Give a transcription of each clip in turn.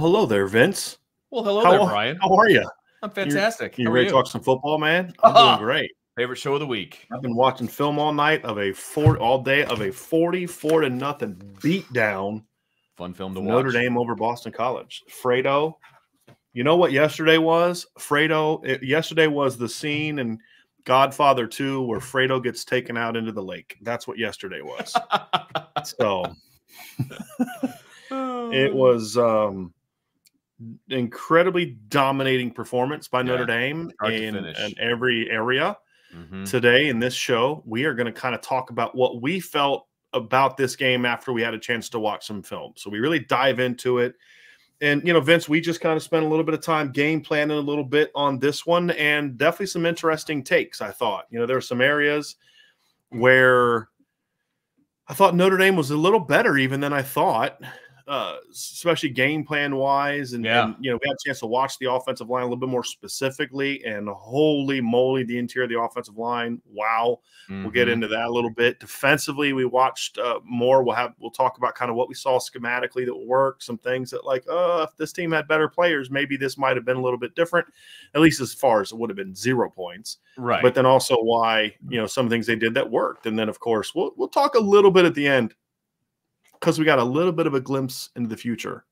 Hello there, Vince. Well, hello how, there, Brian. How are you? I'm fantastic. You are ready to talk some football, man? I'm doing great. Favorite show of the week. I've been watching film all night of a four all day of a 44 to nothing beat down. Fun film to watch. Notre Dame over Boston College. Fredo. You know what yesterday was? Fredo. It, yesterday was the scene in Godfather 2 where Fredo gets taken out into the lake. That's what yesterday was. so it was um incredibly dominating performance by Notre Dame in, in every area. Mhm. Today in this show, we are going to kind of talk about what we felt about this game after we had a chance to watch some film. So we really dive into it. And you know, Vince, we just kind of spent a little bit of time game planning a little bit on this one, and definitely some interesting takes. I thought, you know, there are some areas where I thought Notre Dame was a little better even than I thought, uh, especially game plan wise. And, Yeah. and, you know, we had a chance to watch the offensive line a little bit more specifically. And holy moly, the interior of the offensive line! Wow, we'll get Mhm. into that a little bit. Defensively, we watched uh, more. We'll have we'll talk about kind of what we saw schematically that worked. Some things that like, uh, if this team had better players, maybe this might have been a little bit different. At least as far as it would have been zero points right. but then also why you know some things they did that worked and then of course we'll we'll talk a little bit at the end because we got a little bit of a glimpse into the future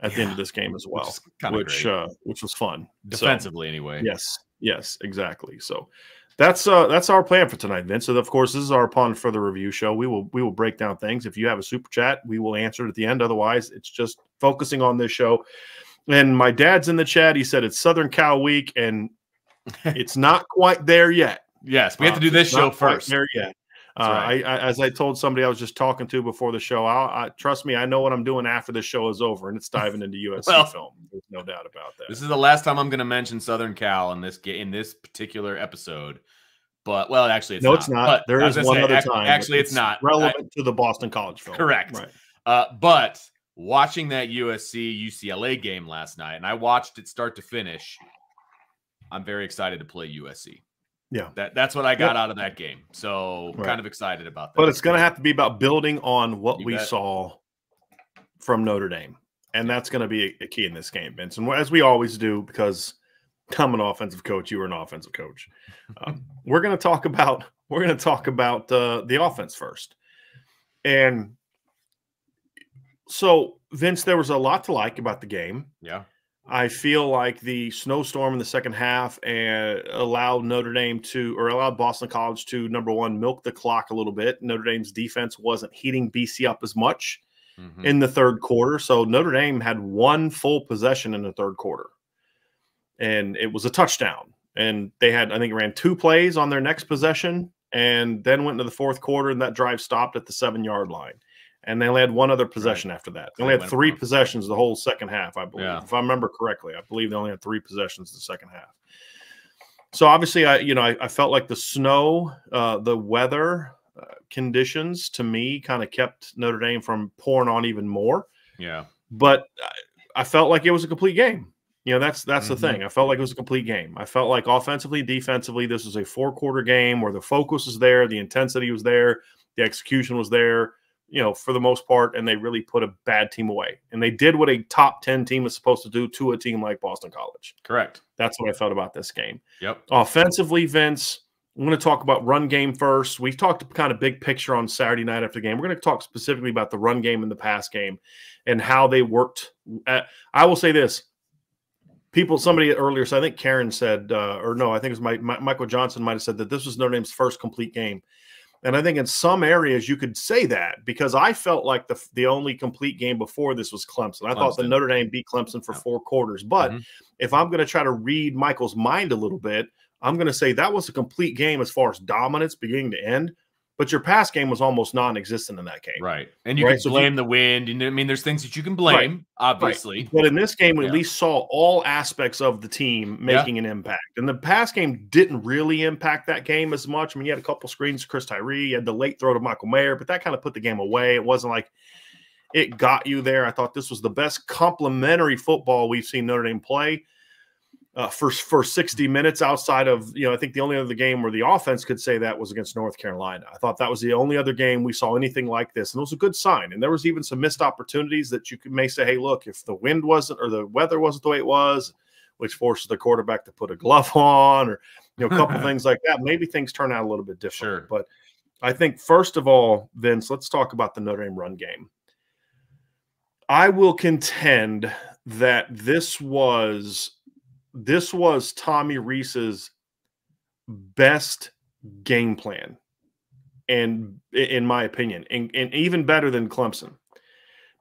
at the end of this game as well kinda which uh which was fun So, defensively anyway. yes yes exactly so that's uh that's our plan for tonight vince and of course this is our upon further review show we will we will break down things if you have a super chat we will answer it at the end otherwise it's just focusing on this show and my dad's in the chat he said it's southern cal week and it's not quite there yet Yes, we have to uh, do this show first. There yet. Uh, right. I, I, as I told somebody I was just talking to before the show, I, I trust me, I know what I'm doing after the show is over, and it's diving into USC Well, film. There's no doubt about that. This is the last time I'm going to mention Southern Cal in this in this particular episode. But well, actually, it's no, not. it's not. But there is one say, other time. Actually, it's, not I- relevant to the Boston College film. Correct. Right. Uh, but watching that USC UCLA game last night, and I watched it start to finish. I'm very excited to play USC. Yeah. That that's what I got Yep. out of that game. So Right. kind of excited about that. But it's going to have to be about building on what You we bet. saw from Notre Dame, and that's going to be a, key in this game, Vince. And as we always do, because I'm an offensive coach, you were an offensive coach. Um, we're going to talk about we're going to talk about uh, the offense first, and so Vince, there was a lot to like about the game. yeah. I feel like the snowstorm in the second half and allowed Notre Dame to, or allowed Boston College to, number one, milk the clock a little bit. Notre Dame's defense wasn't heating BC up as much Mhm. in the third quarter. So Notre Dame had one full possession in the third quarter, and it was a touchdown. And they had, I think, ran two plays on their next possession, and then went into the fourth quarter, and that drive stopped at the seven yard line. And they only had one other possession after that. They So only they had three from- possessions the whole second half, I believe. Yeah. If I remember correctly, I believe they only had three possessions the second half. So obviously, I you know I, I felt like the snow, uh, the weather uh, conditions to me kind of kept Notre Dame from pouring on even more. Yeah. But I, I felt like it was a complete game. You know, that's that's Mhm. the thing. I felt like it was a complete game. I felt like offensively, defensively, this was a four quarter game where the focus was there, the intensity was there, the execution was there. You know, for the most part, and they really put a bad team away. And they did what a top ten team is supposed to do to a team like Boston College. Correct. That's what I felt about this game. Yep. Offensively, Vince, I'm going to talk about run game first. We've talked kind of big picture on Saturday night after the game. We're going to talk specifically about the run game and the pass game and how they worked. Uh, I will say this. People, somebody earlier said, I think Karen said, uh, or no, I think it was my, my, Michael Johnson might have said that this was Notre Dame's first complete game. And I think in some areas you could say that because I felt like the the only complete game before this was Clemson. I thought the Notre Dame beat Clemson for four quarters. But Mhm. if I'm going to try to read Michael's mind a little bit, I'm going to say that was a complete game as far as dominance beginning to end. But your pass game was almost non-existent in that game. Right. And you Right, can so blame the wind. And I mean, there's things that you can blame, obviously. But in this game, we Yeah. at least saw all aspects of the team Yeah. making an impact. And the pass game didn't really impact that game as much. I mean, you had a couple screens to Chris Tyree, you had the late throw to Michael Mayer, but that kind of put the game away. It wasn't like it got you there. I thought this was the best complementary football we've seen Notre Dame play. Uh, for for 60 minutes outside of you know I think the only other game where the offense could say that was against North Carolina. I thought that was the only other game we saw anything like this, and it was a good sign. And there was even some missed opportunities that you may say, hey, look, if the wind wasn't or the weather wasn't the way it was, which forces the quarterback to put a glove on or you know a couple things like that, maybe things turn out a little bit different. Sure. But I think first of all, Vince, let's talk about the Notre Dame run game. I will contend that this was this was Tommy Rees's best game plan, and in my opinion, and, and even better than Clemson,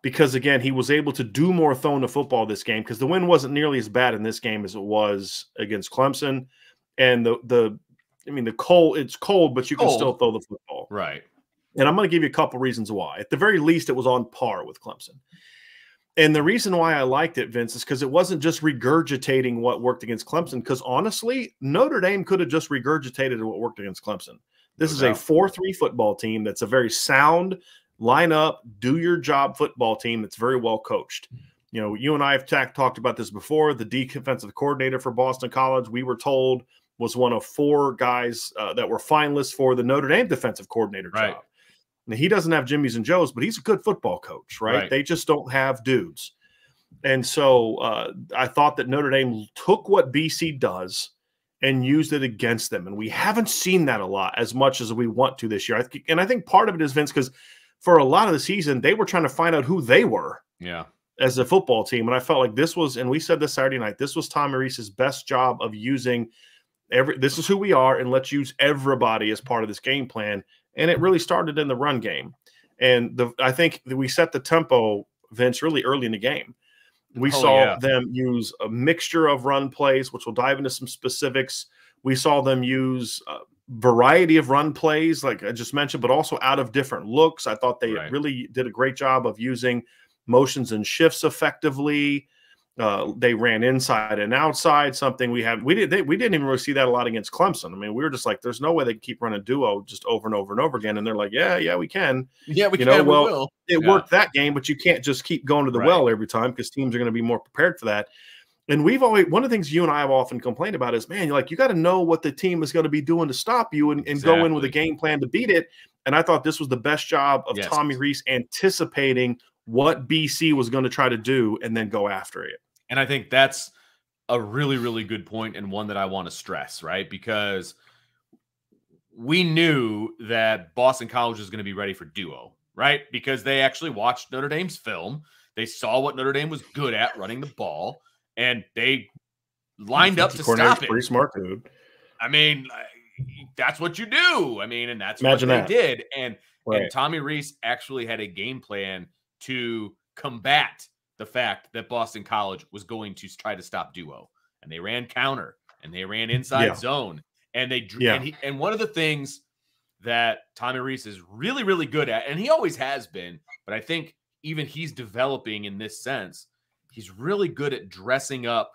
because again he was able to do more throwing the football this game because the win wasn't nearly as bad in this game as it was against Clemson, and the the I mean the cold it's cold, but you cold. can still throw the football right. And I'm going to give you a couple reasons why. At the very least, it was on par with Clemson. And the reason why I liked it, Vince, is because it wasn't just regurgitating what worked against Clemson. Because honestly, Notre Dame could have just regurgitated what worked against Clemson. This no is doubt. a 4 3 football team that's a very sound, line up, do your job football team that's very well coached. You know, you and I have talked about this before. The defensive coordinator for Boston College, we were told, was one of four guys uh, that were finalists for the Notre Dame defensive coordinator right. job. Now, he doesn't have Jimmy's and Joe's, but he's a good football coach, right? right. They just don't have dudes. And so uh, I thought that Notre Dame took what BC does and used it against them. And we haven't seen that a lot as much as we want to this year. And I think part of it is Vince, because for a lot of the season, they were trying to find out who they were. Yeah. As a football team. And I felt like this was, and we said this Saturday night, this was Tommy Rees's best job of using every this is who we are, and let's use everybody as part of this game plan and it really started in the run game. And the I think that we set the tempo, Vince, really early in the game. We oh, saw yeah. them use a mixture of run plays, which we'll dive into some specifics. We saw them use a variety of run plays, like I just mentioned, but also out of different looks. I thought they right. really did a great job of using motions and shifts effectively. Uh, they ran inside and outside, something we have we did they, we didn't even really see that a lot against Clemson. I mean, we were just like, there's no way they can keep running duo just over and over and over again. And they're like, yeah, yeah, we can. Yeah, we you can. Know, well, we it yeah. worked that game, but you can't just keep going to the right. well every time because teams are going to be more prepared for that. And we've always one of the things you and I have often complained about is, man, you're like, you got to know what the team is going to be doing to stop you and, and exactly. go in with a game plan to beat it. And I thought this was the best job of yes. Tommy Rees anticipating what BC was going to try to do and then go after it. And I think that's a really, really good point and one that I want to stress, right? Because we knew that Boston College was going to be ready for duo, right? Because they actually watched Notre Dame's film. They saw what Notre Dame was good at running the ball, and they lined up to stop it. Pretty smart, dude. I mean, that's what you do. I mean, and that's Imagine what they that. did. And right. and Tommy Rees actually had a game plan to combat the fact that Boston College was going to try to stop duo, and they ran counter and they ran inside yeah. zone, and they yeah. and, he, and one of the things that Tommy Rees is really really good at, and he always has been, but I think even he's developing in this sense. He's really good at dressing up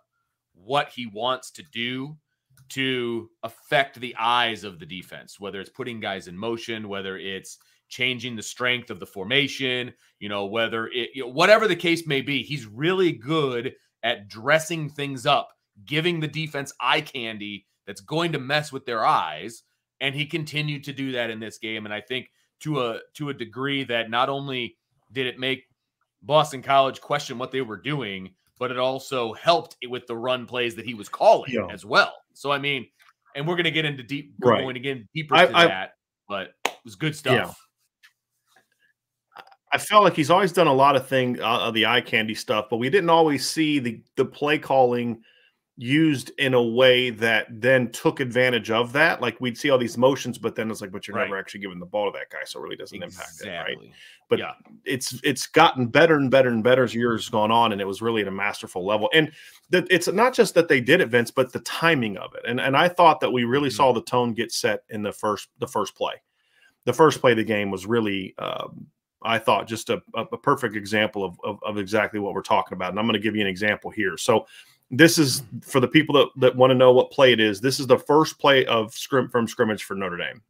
what he wants to do to affect the eyes of the defense, whether it's putting guys in motion, whether it's changing the strength of the formation, you know, whether it, you know, whatever the case may be, he's really good at dressing things up, giving the defense eye candy that's going to mess with their eyes. And he continued to do that in this game. And I think to a to a degree that not only did it make Boston College question what they were doing, but it also helped with the run plays that he was calling yeah. as well. So I mean, and we're going to get into deep, we're right. going again deeper I, I, that, but it was good stuff. Yeah. I felt like he's always done a lot of thing uh, of the eye candy stuff, but we didn't always see the the play calling used in a way that then took advantage of that. Like we'd see all these motions, but then it's like, but you're right. never actually giving the ball to that guy, so it really doesn't exactly. impact it, right? But yeah. it's it's gotten better and better and better as years gone on, and it was really at a masterful level. And that it's not just that they did it, Vince, but the timing of it. And and I thought that we really mm-hmm. saw the tone get set in the first the first play. The first play of the game was really. Um, I thought just a, a perfect example of, of, of, exactly what we're talking about. And I'm going to give you an example here. So this is for the people that, that want to know what play it is. This is the first play of scrim from scrimmage for Notre Dame.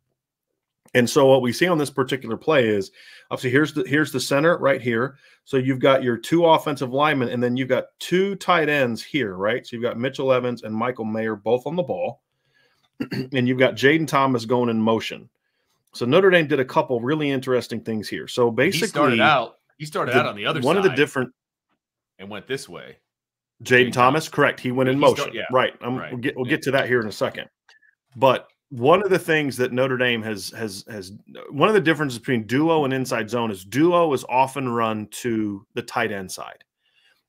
And so what we see on this particular play is obviously here's the here's the center right here. So you've got your two offensive linemen, and then you've got two tight ends here, right? So you've got Mitchell Evans and Michael Mayer both on the ball, and you've got Jayden Thomas going in motion. So Notre Dame did a couple really interesting things here. So basically, he started out. He started the, out on the other one of the different and went this way. Jayden Thomas, correct? He went in he motion, start, yeah. right? right. We'll get we'll get to that here in a second. But one of the things that Notre Dame has has has one of the differences between duo and inside zone is duo is often run to the tight end side.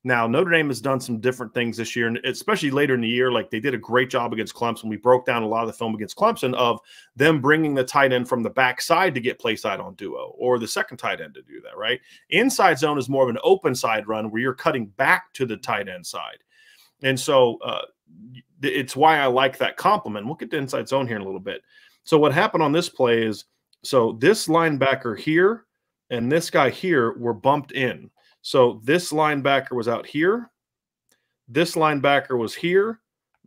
Now Notre Dame has done some different things this year, and especially later in the year, like they did a great job against Clemson. We broke down a lot of the film against Clemson of them bringing the tight end from the backside to get play side on duo, or the second tight end to do that. Right, inside zone is more of an open side run where you're cutting back to the tight end side, and so uh, it's why I like that compliment. We'll get to inside zone here in a little bit. So what happened on this play is so this linebacker here and this guy here were bumped in. So this linebacker was out here, this linebacker was here,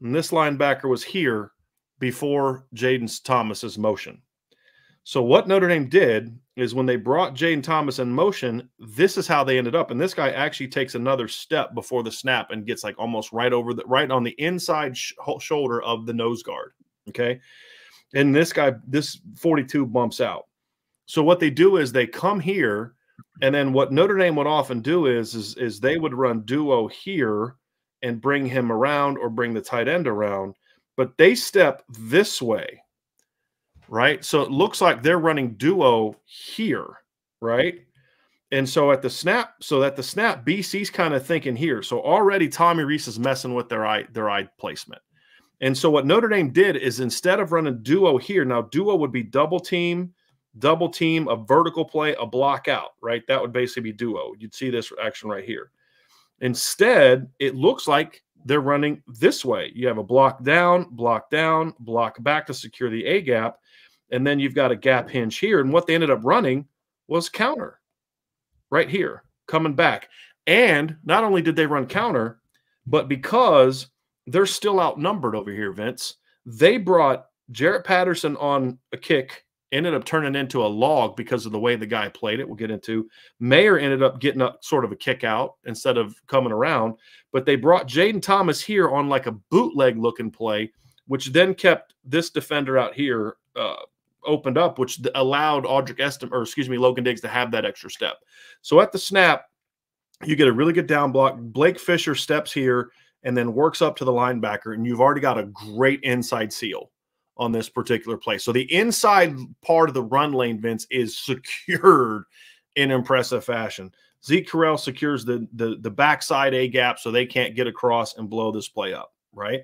and this linebacker was here before Jayden Thomas's motion. So what Notre Dame did is when they brought Jayden Thomas in motion, this is how they ended up. And this guy actually takes another step before the snap and gets like almost right over the right on the inside sh shoulder of the nose guard. Okay. And this guy, this 42 bumps out. So what they do is they come here, and then what Notre Dame would often do is is, is they would run duo here and bring him around or bring the tight end around, but they step this way right? So it looks like they're running duo here, right? And so at the snap, so at the snap, BC's kind of thinking here. So already Tommy Rees is messing with their eye, their eye placement. And so what Notre Dame did is instead of running duo here, now duo would be double team, double team, a vertical play, a block out, right? That would basically be duo. You'd see this action right here. Instead, it looks like they're running this way. You have a block down, block down, block back to secure the A gap and then you've got a gap hinge here. And what they ended up running was counter right here, coming back. And not only did they run counter, but because they're still outnumbered over here, Vince, they brought Jarrett Patterson on a kick, ended up turning into a log because of the way the guy played it. We'll get into. Mayer ended up getting a sort of a kick out instead of coming around, but they brought Jayden Thomas here on like a bootleg looking play, which then kept this defender out here uh, opened up, which allowed Audric Estime, or excuse me, Logan Diggs to have that extra step. So at the snap, you get a really good down block. Blake Fisher steps here and then works up to the linebacker, and you've already got a great inside seal on this particular play. So the inside part of the run lane, Vince, is secured in impressive fashion. Zeke Correll secures the the the backside A gap so they can't get across and blow this play up, right?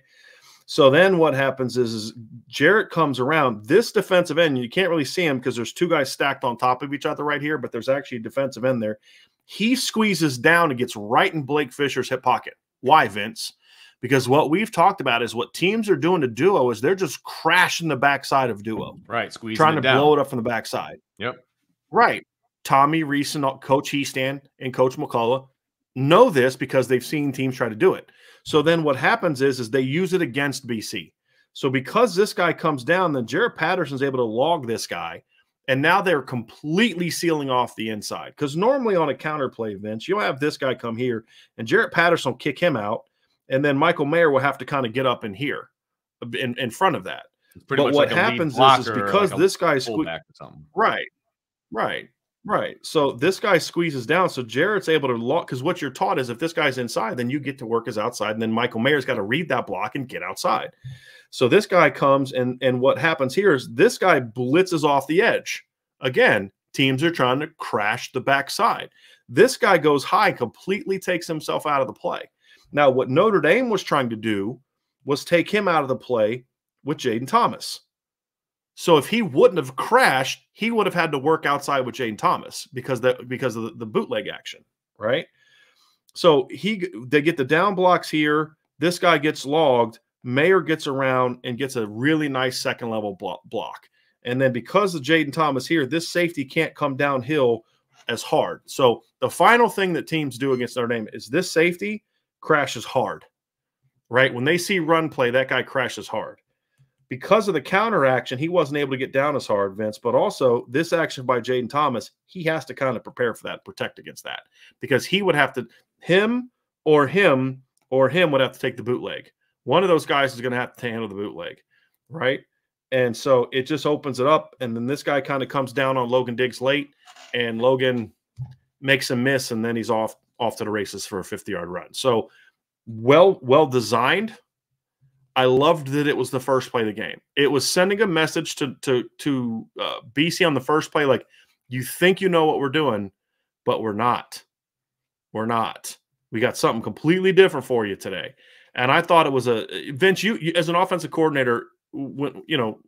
So then what happens is, is Jarrett comes around. This defensive end, you can't really see him because there's two guys stacked on top of each other right here, but there's actually a defensive end there. He squeezes down and gets right in Blake Fisher's hip pocket. Why, Vince? Because what we've talked about is what teams are doing to duo is they're just crashing the backside of duo. Right. Squeezing trying to down. blow it up from the backside. Yep. Right. Tommy Rees and Coach Hiestand and Coach McCullough know this because they've seen teams try to do it. So then what happens is, is they use it against BC. So because this guy comes down, then Jarrett Patterson's able to log this guy. And now they're completely sealing off the inside. Because normally on a counter play, Vince, you'll have this guy come here and Jarrett Patterson will kick him out. And then Michael Mayer will have to kind of get up in here in, in front of that. but what like happens is, is because like this guy's right, right. Right. So this guy squeezes down. So Jarrett's able to lock because what you're taught is if this guy's inside, then you get to work as outside. And then Michael Mayer's got to read that block and get outside. So this guy comes and and what happens here is this guy blitzes off the edge. Again, teams are trying to crash the backside. This guy goes high, completely takes himself out of the play. Now, what Notre Dame was trying to do was take him out of the play with Jayden Thomas. So if he wouldn't have crashed, he would have had to work outside with Jayden Thomas because that because of the, the bootleg action, right? So he they get the down blocks here. This guy gets logged. Mayer gets around and gets a really nice second level block. And then because of Jayden Thomas here, this safety can't come downhill as hard. So the final thing that teams do against Notre Dame is this safety crashes hard, right? When they see run play, that guy crashes hard. because of the counter action, he wasn't able to get down as hard, Vince. But also, this action by Jayden Thomas, he has to kind of prepare for that, protect against that, because he would have to, him or him or him would have to take the bootleg. One of those guys is going to have to handle the bootleg, right? And so it just opens it up. And then this guy kind of comes down on Logan Diggs late, and Logan makes a miss, and then he's off off to the races for a 50 yard run. So well, well designed. I loved that it was the first play of the game. It was sending a message to to to uh, BC on the first play, like you think you know what we're doing, but we're not. We're not. We got something completely different for you today. And I thought it was a Vince. You, you as an offensive coordinator, when you know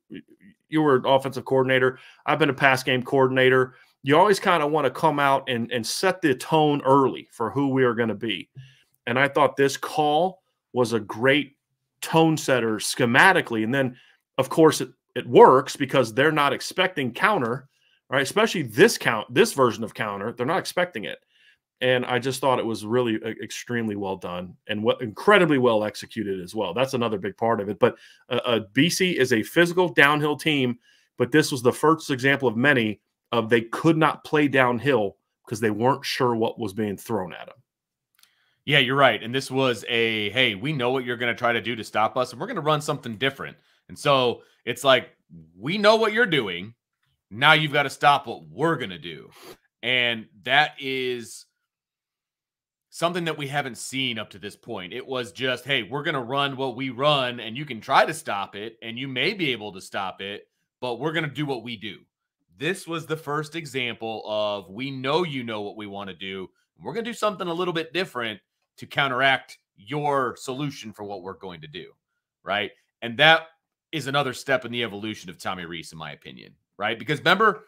you were an offensive coordinator. I've been a pass game coordinator. You always kind of want to come out and and set the tone early for who we are going to be. And I thought this call was a great tone setter schematically. And then, of course, it, it works because they're not expecting counter, right? Especially this count, this version of counter, they're not expecting it. And I just thought it was really uh, extremely well done and what incredibly well executed as well. That's another big part of it. But uh, uh, BC is a physical downhill team, but this was the first example of many of they could not play downhill because they weren't sure what was being thrown at them. Yeah, you're right. And this was a hey, we know what you're going to try to do to stop us, and we're going to run something different. And so it's like, we know what you're doing. Now you've got to stop what we're going to do. And that is something that we haven't seen up to this point. It was just, hey, we're going to run what we run, and you can try to stop it, and you may be able to stop it, but we're going to do what we do. This was the first example of we know you know what we want to do. We're going to do something a little bit different to counteract your solution for what we're going to do. Right. And that is another step in the evolution of Tommy Rees, in my opinion. Right. Because remember,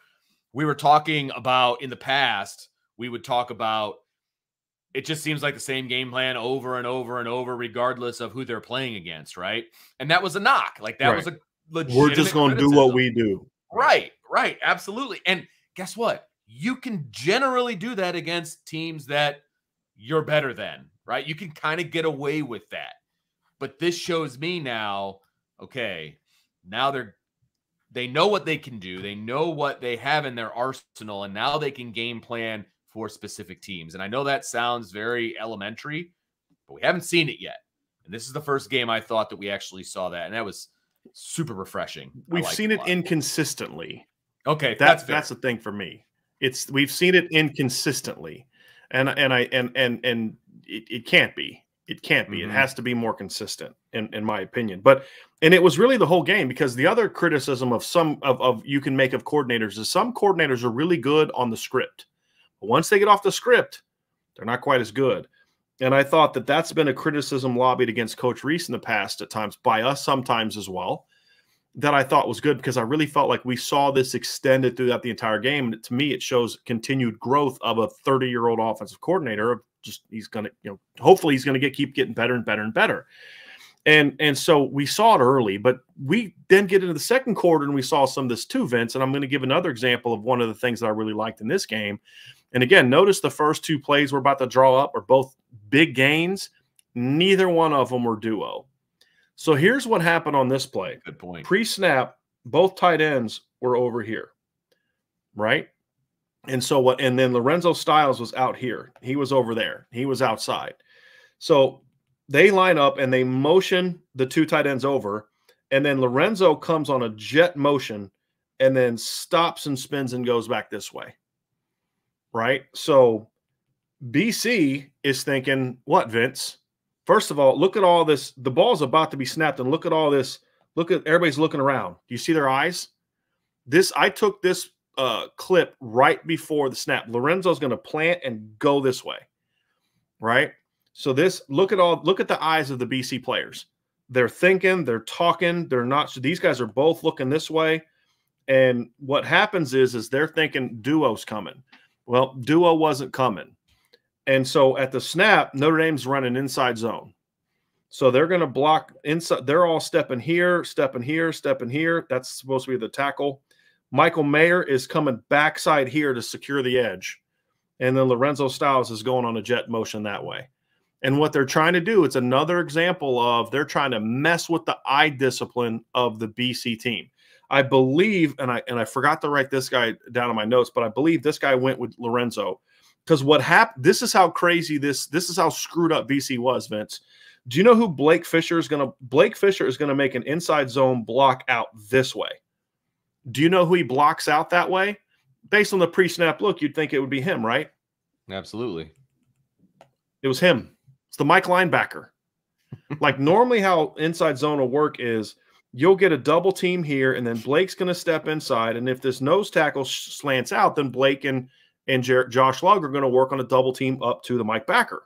we were talking about in the past, we would talk about it just seems like the same game plan over and over and over, regardless of who they're playing against. Right. And that was a knock. Like that right. was a legit. We're just going to do what we do. Right. Right. Absolutely. And guess what? You can generally do that against teams that you're better than right? You can kind of get away with that. But this shows me now, okay, now they're they know what they can do. They know what they have in their arsenal and now they can game plan for specific teams. And I know that sounds very elementary, but we haven't seen it yet. And this is the first game I thought that we actually saw that and that was super refreshing. We've seen it, it inconsistently. Okay, that's that's, that's the thing for me. It's we've seen it inconsistently. And and I and and and it, it can't be. It can't be. Mm-hmm. It has to be more consistent, in, in my opinion. But and it was really the whole game because the other criticism of some of, of you can make of coordinators is some coordinators are really good on the script. But once they get off the script, they're not quite as good. And I thought that that's been a criticism lobbied against Coach Rees in the past at times by us sometimes as well. That I thought was good because I really felt like we saw this extended throughout the entire game. And to me, it shows continued growth of a 30 year old offensive coordinator just he's going to you know hopefully he's going to get keep getting better and better and better. And and so we saw it early but we then get into the second quarter and we saw some of this too vince and i'm going to give another example of one of the things that i really liked in this game. And again notice the first two plays we're about to draw up are both big gains. Neither one of them were duo so here's what happened on this play good point pre-snap both tight ends were over here right and so what? And then Lorenzo Styles was out here. He was over there. He was outside. So they line up and they motion the two tight ends over. And then Lorenzo comes on a jet motion and then stops and spins and goes back this way. Right. So BC is thinking, what, Vince? First of all, look at all this. The ball's about to be snapped, and look at all this. Look at everybody's looking around. Do you see their eyes? This I took this uh, clip right before the snap. Lorenzo's going to plant and go this way, right? So this look at all look at the eyes of the BC players. They're thinking, they're talking, they're not. So these guys are both looking this way, and what happens is is they're thinking duo's coming. Well, duo wasn't coming, and so at the snap, Notre Dame's running inside zone. So they're going to block inside. They're all stepping here, stepping here, stepping here. That's supposed to be the tackle. Michael Mayer is coming backside here to secure the edge. And then Lorenzo Styles is going on a jet motion that way. And what they're trying to do, it's another example of they're trying to mess with the eye discipline of the BC team. I believe, and I and I forgot to write this guy down in my notes, but I believe this guy went with Lorenzo. Because what happened, this is how crazy this, this is how screwed up BC was, Vince. Do you know who Blake Fisher is gonna Blake Fisher is gonna make an inside zone block out this way? Do you know who he blocks out that way? Based on the pre-snap look, you'd think it would be him, right? Absolutely. It was him. It's the Mike linebacker. like normally, how inside zone will work is you'll get a double team here, and then Blake's going to step inside. And if this nose tackle slants out, then Blake and and Jer- Josh Lugg are going to work on a double team up to the Mike backer,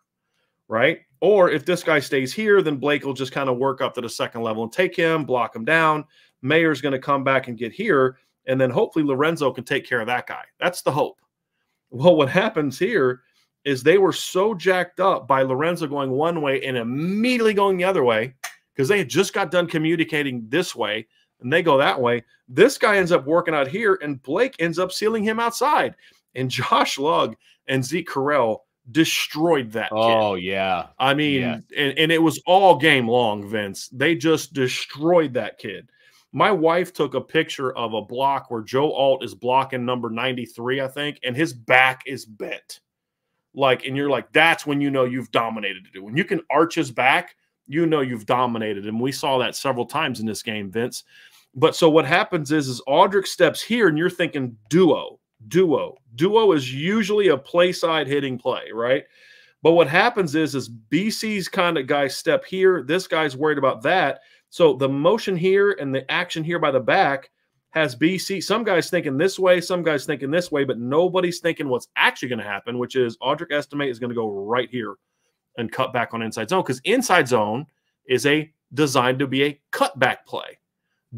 right? Or if this guy stays here, then Blake will just kind of work up to the second level and take him, block him down. Mayer's going to come back and get here, and then hopefully Lorenzo can take care of that guy. That's the hope. Well, what happens here is they were so jacked up by Lorenzo going one way and immediately going the other way because they had just got done communicating this way and they go that way. This guy ends up working out here and Blake ends up sealing him outside. And Josh Lugg and Zeke Correll destroyed that. Oh, kid. yeah. I mean, and, and it was all game long, Vince. They just destroyed that kid. My wife took a picture of a block where Joe Alt is blocking number 93, I think, and his back is bent like, and you're like, that's when you know you've dominated it. When you can arch his back, you know you've dominated. And we saw that several times in this game, Vince. But so what happens is, is Audric steps here, and you're thinking duo, duo, duo is usually a play side hitting play, right? But what happens is, is BC's kind of guy step here. This guy's worried about that. So the motion here and the action here by the back has BC. Some guys thinking this way, some guys thinking this way, but nobody's thinking what's actually going to happen, which is Audric Estime is going to go right here and cut back on inside zone because inside zone is a designed to be a cutback play.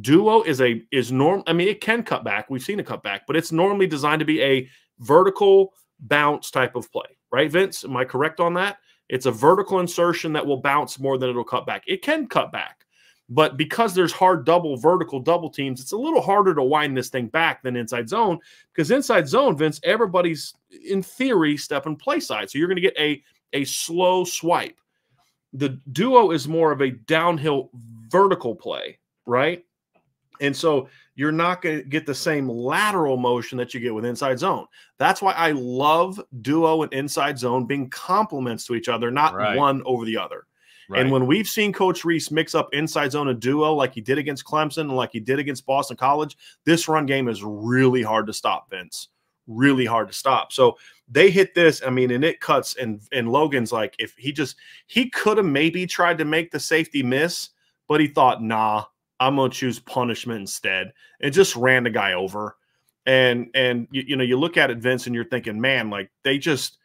Duo is a is norm. I mean, it can cut back. We've seen a cut back, but it's normally designed to be a vertical bounce type of play, right, Vince? Am I correct on that? It's a vertical insertion that will bounce more than it'll cut back. It can cut back, but because there's hard double vertical double teams, it's a little harder to wind this thing back than inside zone. Because inside zone, Vince, everybody's in theory step stepping play side. So you're going to get a, a slow swipe. The duo is more of a downhill vertical play, right? And so you're not going to get the same lateral motion that you get with inside zone. That's why I love duo and inside zone being complements to each other, not right. one over the other. Right. And when we've seen Coach Rees mix up inside zone and duo like he did against Clemson and like he did against Boston College, this run game is really hard to stop, Vince. Really hard to stop. So they hit this. I mean, and it cuts. And and Logan's like, if he just he could have maybe tried to make the safety miss, but he thought, nah, I'm gonna choose punishment instead, and just ran the guy over. And and you, you know, you look at it, Vince, and you're thinking, man, like they just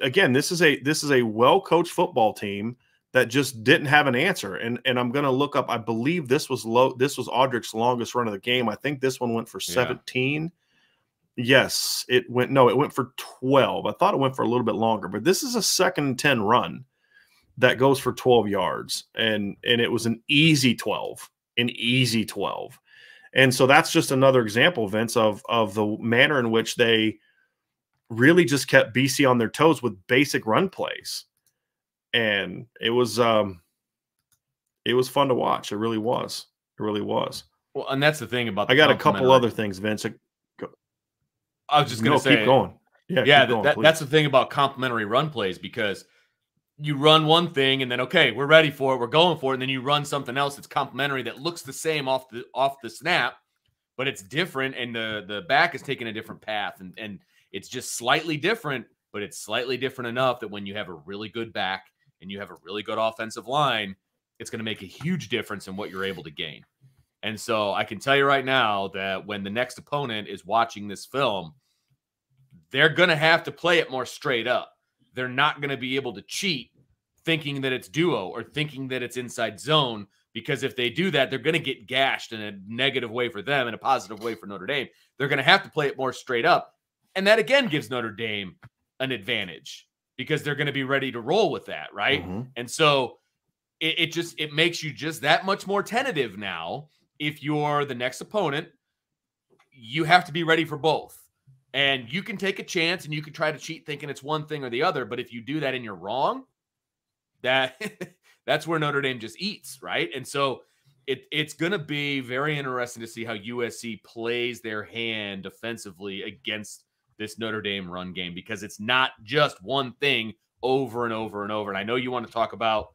again, this is a this is a well coached football team that just didn't have an answer. And and I'm going to look up. I believe this was low. This was Audric's longest run of the game. I think this one went for 17. Yeah. Yes, it went. No, it went for 12. I thought it went for a little bit longer, but this is a second 10 run that goes for 12 yards, and and it was an easy 12, an easy 12. And so that's just another example, Vince, of of the manner in which they really just kept BC on their toes with basic run plays and it was um it was fun to watch. It really was. It really was. Well, and that's the thing about. The I got a couple other things, Vince. I was just going to say, keep going. Yeah, yeah. Going, that, that's the thing about complimentary run plays because you run one thing and then okay, we're ready for it, we're going for it, and then you run something else that's complementary that looks the same off the off the snap, but it's different, and the the back is taking a different path, and and it's just slightly different, but it's slightly different enough that when you have a really good back and you have a really good offensive line, it's going to make a huge difference in what you're able to gain. And so I can tell you right now that when the next opponent is watching this film, they're going to have to play it more straight up. They're not going to be able to cheat thinking that it's duo or thinking that it's inside zone because if they do that, they're going to get gashed in a negative way for them and a positive way for Notre Dame. They're going to have to play it more straight up. And that again gives Notre Dame an advantage because they're going to be ready to roll with that, right? Mm-hmm. And so it, it just it makes you just that much more tentative now. If you're the next opponent, you have to be ready for both. And you can take a chance and you can try to cheat thinking it's one thing or the other. But if you do that and you're wrong, that that's where Notre Dame just eats, right? And so it, it's going to be very interesting to see how USC plays their hand defensively against this Notre Dame run game because it's not just one thing over and over and over. And I know you want to talk about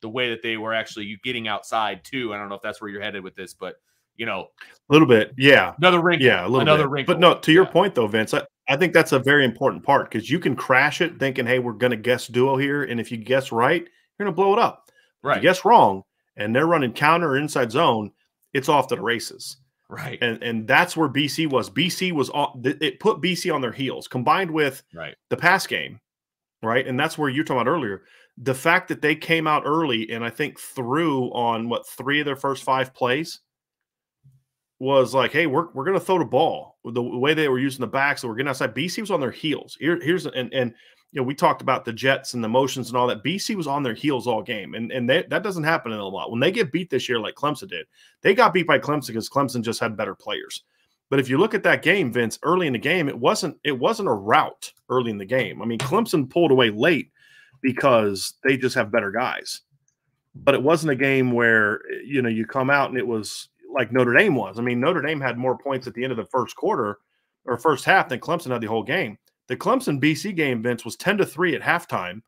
the way that they were actually getting outside too. I don't know if that's where you're headed with this, but you know, a little bit, yeah, another wrinkle, yeah, a little another bit. wrinkle. But no, to your yeah. point though, Vince, I, I think that's a very important part because you can crash it thinking, hey, we're going to guess duo here, and if you guess right, you're going to blow it up. Right. If you guess wrong, and they're running counter or inside zone, it's off to the races. Right. And and that's where BC was. BC was on it put BC on their heels combined with right. the pass game. Right. And that's where you talked about earlier. The fact that they came out early and I think threw on what three of their first five plays was like, hey, we're, we're going to throw the ball the way they were using the backs. So we're getting outside. BC was on their heels. Here, here's and and you know, we talked about the Jets and the motions and all that. BC was on their heels all game, and and they, that doesn't happen in a lot. When they get beat this year, like Clemson did, they got beat by Clemson because Clemson just had better players. But if you look at that game, Vince, early in the game, it wasn't it wasn't a rout early in the game. I mean, Clemson pulled away late because they just have better guys. But it wasn't a game where you know you come out and it was like Notre Dame was. I mean, Notre Dame had more points at the end of the first quarter or first half than Clemson had the whole game. The Clemson BC game, Vince, was 10 to 3 at halftime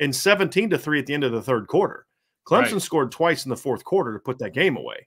and 17 to 3 at the end of the third quarter. Clemson right. scored twice in the fourth quarter to put that game away.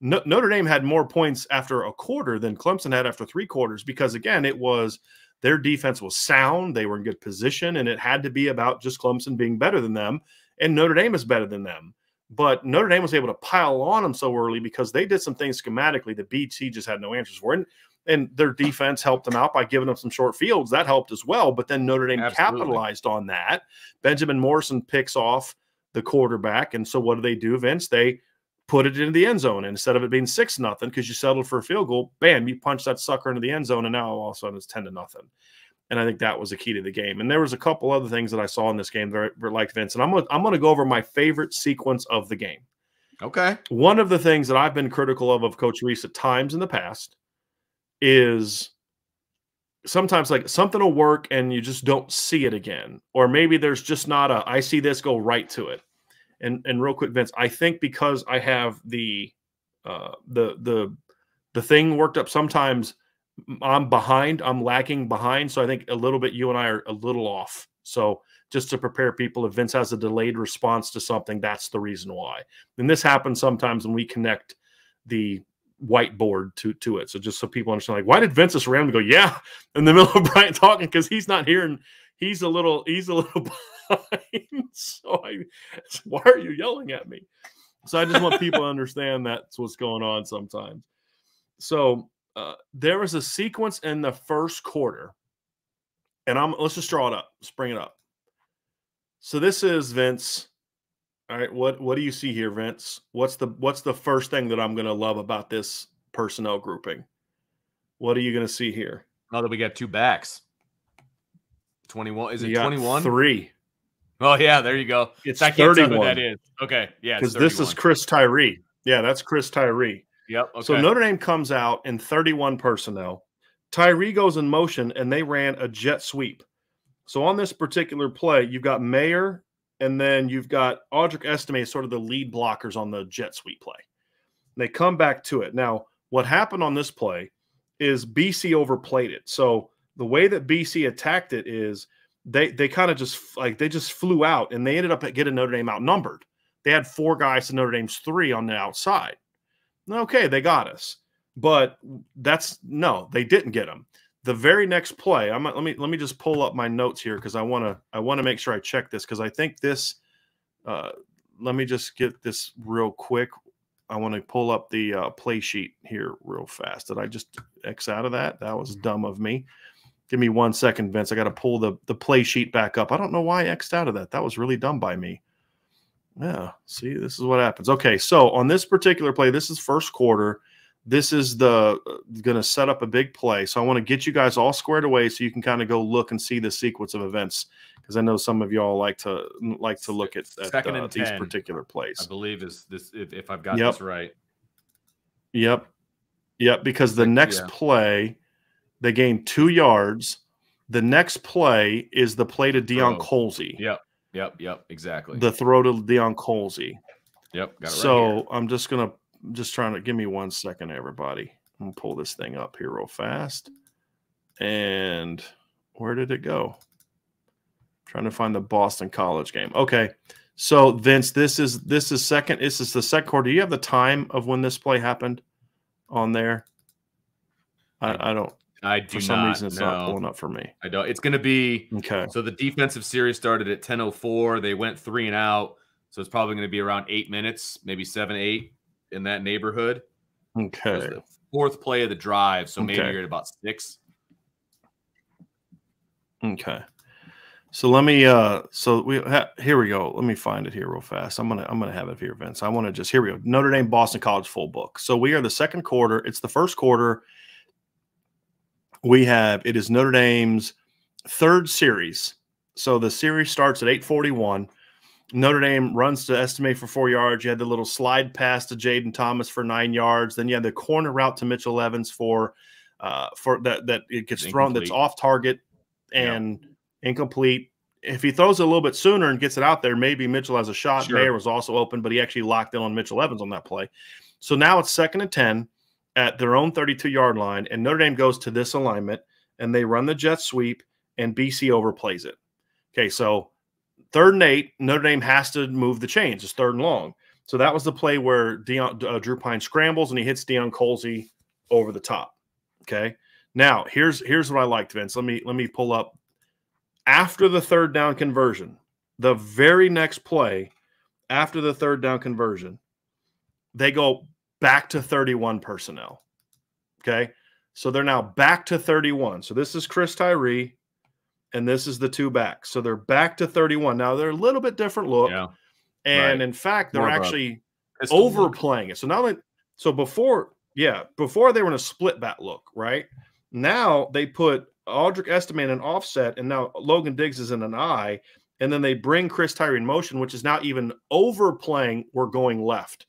No, Notre Dame had more points after a quarter than Clemson had after three quarters because, again, it was their defense was sound. They were in good position, and it had to be about just Clemson being better than them. And Notre Dame is better than them. But Notre Dame was able to pile on them so early because they did some things schematically that BC just had no answers for. And and their defense helped them out by giving them some short fields. That helped as well. But then Notre Dame Absolutely. capitalized on that. Benjamin Morrison picks off the quarterback, and so what do they do, Vince? They put it into the end zone and instead of it being six nothing because you settled for a field goal. Bam, you punch that sucker into the end zone, and now all of a sudden it's ten to nothing. And I think that was the key to the game. And there was a couple other things that I saw in this game that I liked, Vince. And I'm gonna I'm gonna go over my favorite sequence of the game. Okay. One of the things that I've been critical of of Coach Rees at times in the past is sometimes like something will work and you just don't see it again or maybe there's just not a i see this go right to it and and real quick vince i think because i have the uh the the the thing worked up sometimes i'm behind i'm lacking behind so i think a little bit you and i are a little off so just to prepare people if vince has a delayed response to something that's the reason why and this happens sometimes when we connect the whiteboard to to it. So just so people understand, like, why did Vince just ram go, yeah, in the middle of Brian talking because he's not here and he's a little he's a little behind. so I, why are you yelling at me? So I just want people to understand that's what's going on sometimes. So uh, there was a sequence in the first quarter, and I'm let's just draw it up, let's bring it up. So this is Vince all right, what what do you see here, Vince? What's the what's the first thing that I'm going to love about this personnel grouping? What are you going to see here? Now that we got two backs. 21 is it 21? 3. Oh yeah, there you go. It's I can't 31. tell who that is. Okay, yeah, because this is Chris Tyree. Yeah, that's Chris Tyree. Yep. Okay. So Notre Dame comes out in 31 personnel. Tyree goes in motion, and they ran a jet sweep. So on this particular play, you've got Mayer and then you've got Audric Estime, sort of the lead blockers on the jet sweep play. They come back to it. Now, what happened on this play is BC overplayed it. So the way that BC attacked it is they they kind of just like they just flew out and they ended up getting Notre Dame outnumbered. They had four guys to Notre Dame's three on the outside. Okay, they got us, but that's no, they didn't get them the very next play i'm let me let me just pull up my notes here because i want to i want to make sure i check this because i think this uh let me just get this real quick. I want to pull up the uh, play sheet here real fast. Did i just x out of that? That was dumb of me. Give me one second vince. I got to pull the the play sheet back up. I don't know why i xed out of that. That was really dumb by me yeah see this is what happens okay so on this particular play this is first quarter this is the uh, going to set up a big play. So I want to get you guys all squared away so you can kind of go look and see the sequence of events because I know some of y'all like to like to look at, at uh, these particular plays. I believe is this if, if I've got yep. this right. Yep. Yep. Because the next yeah. play, they gain two yards. The next play is the play to Deion Colzie. Yep. Yep, yep, exactly. The throw to Deion Colzie. Yep. so right I'm just gonna just trying to give me one second, everybody. I'm gonna pull this thing up here real fast. And where did it go? trying to find the Boston College game. Okay. So Vince, this is this is second. This is the second quarter. Do you have the time of when this play happened on there? I, I don't. I do for some not, reason it's no. not pulling up for me. I don't. It's going to be okay. So the defensive series started at 10:04. They went three and out, so it's probably going to be around eight minutes, maybe seven, eight in that neighborhood. Okay. fourth play of the drive, so maybe okay. you're at about six. Okay. So let me uh so we ha- here we go. Let me find it here real fast. I'm going to I'm going to have it here Vince. I want to just here we go. Notre Dame Boston College full book. So we are the second quarter. It's the first quarter. We have it is Notre Dame's third series. So the series starts at 841. Notre Dame runs to Estime for four yards. You had the little slide pass to Jayden Thomas for nine yards. Then you had the corner route to Mitchell Evans for uh for that that it gets thrown that's off target and yeah incomplete. If he throws it a little bit sooner and gets it out there, maybe Mitchell has a shot. Sure. Mayer was also open, but he actually locked in on Mitchell Evans on that play. So now it's second and 10 at their own 32 yard line, and Notre Dame goes to this alignment and they run the jet sweep, and BC overplays it. Okay, so third and eight, Notre Dame has to move the chains. It's third and long. So that was the play where Deion, uh, Drew Pyne scrambles and he hits Deion Colzie over the top. Okay. Now here's here's what I liked, Vince. Let me let me pull up after the third down conversion, the very next play after the third down conversion, they go back to 31 personnel. Okay. So they're now back to 31. So this is Chris Tyree and this is the two backs. So they're back to 31. Now they're a little bit different look. Yeah. And right. in fact, they're actually overplaying look. it. So now that so before, yeah, before they were in a split back look, right? Now they put Audric Estime in an offset, and now Logan Diggs is in an eye, and then they bring Chris Tyree in motion, which is now even overplaying. We're going left.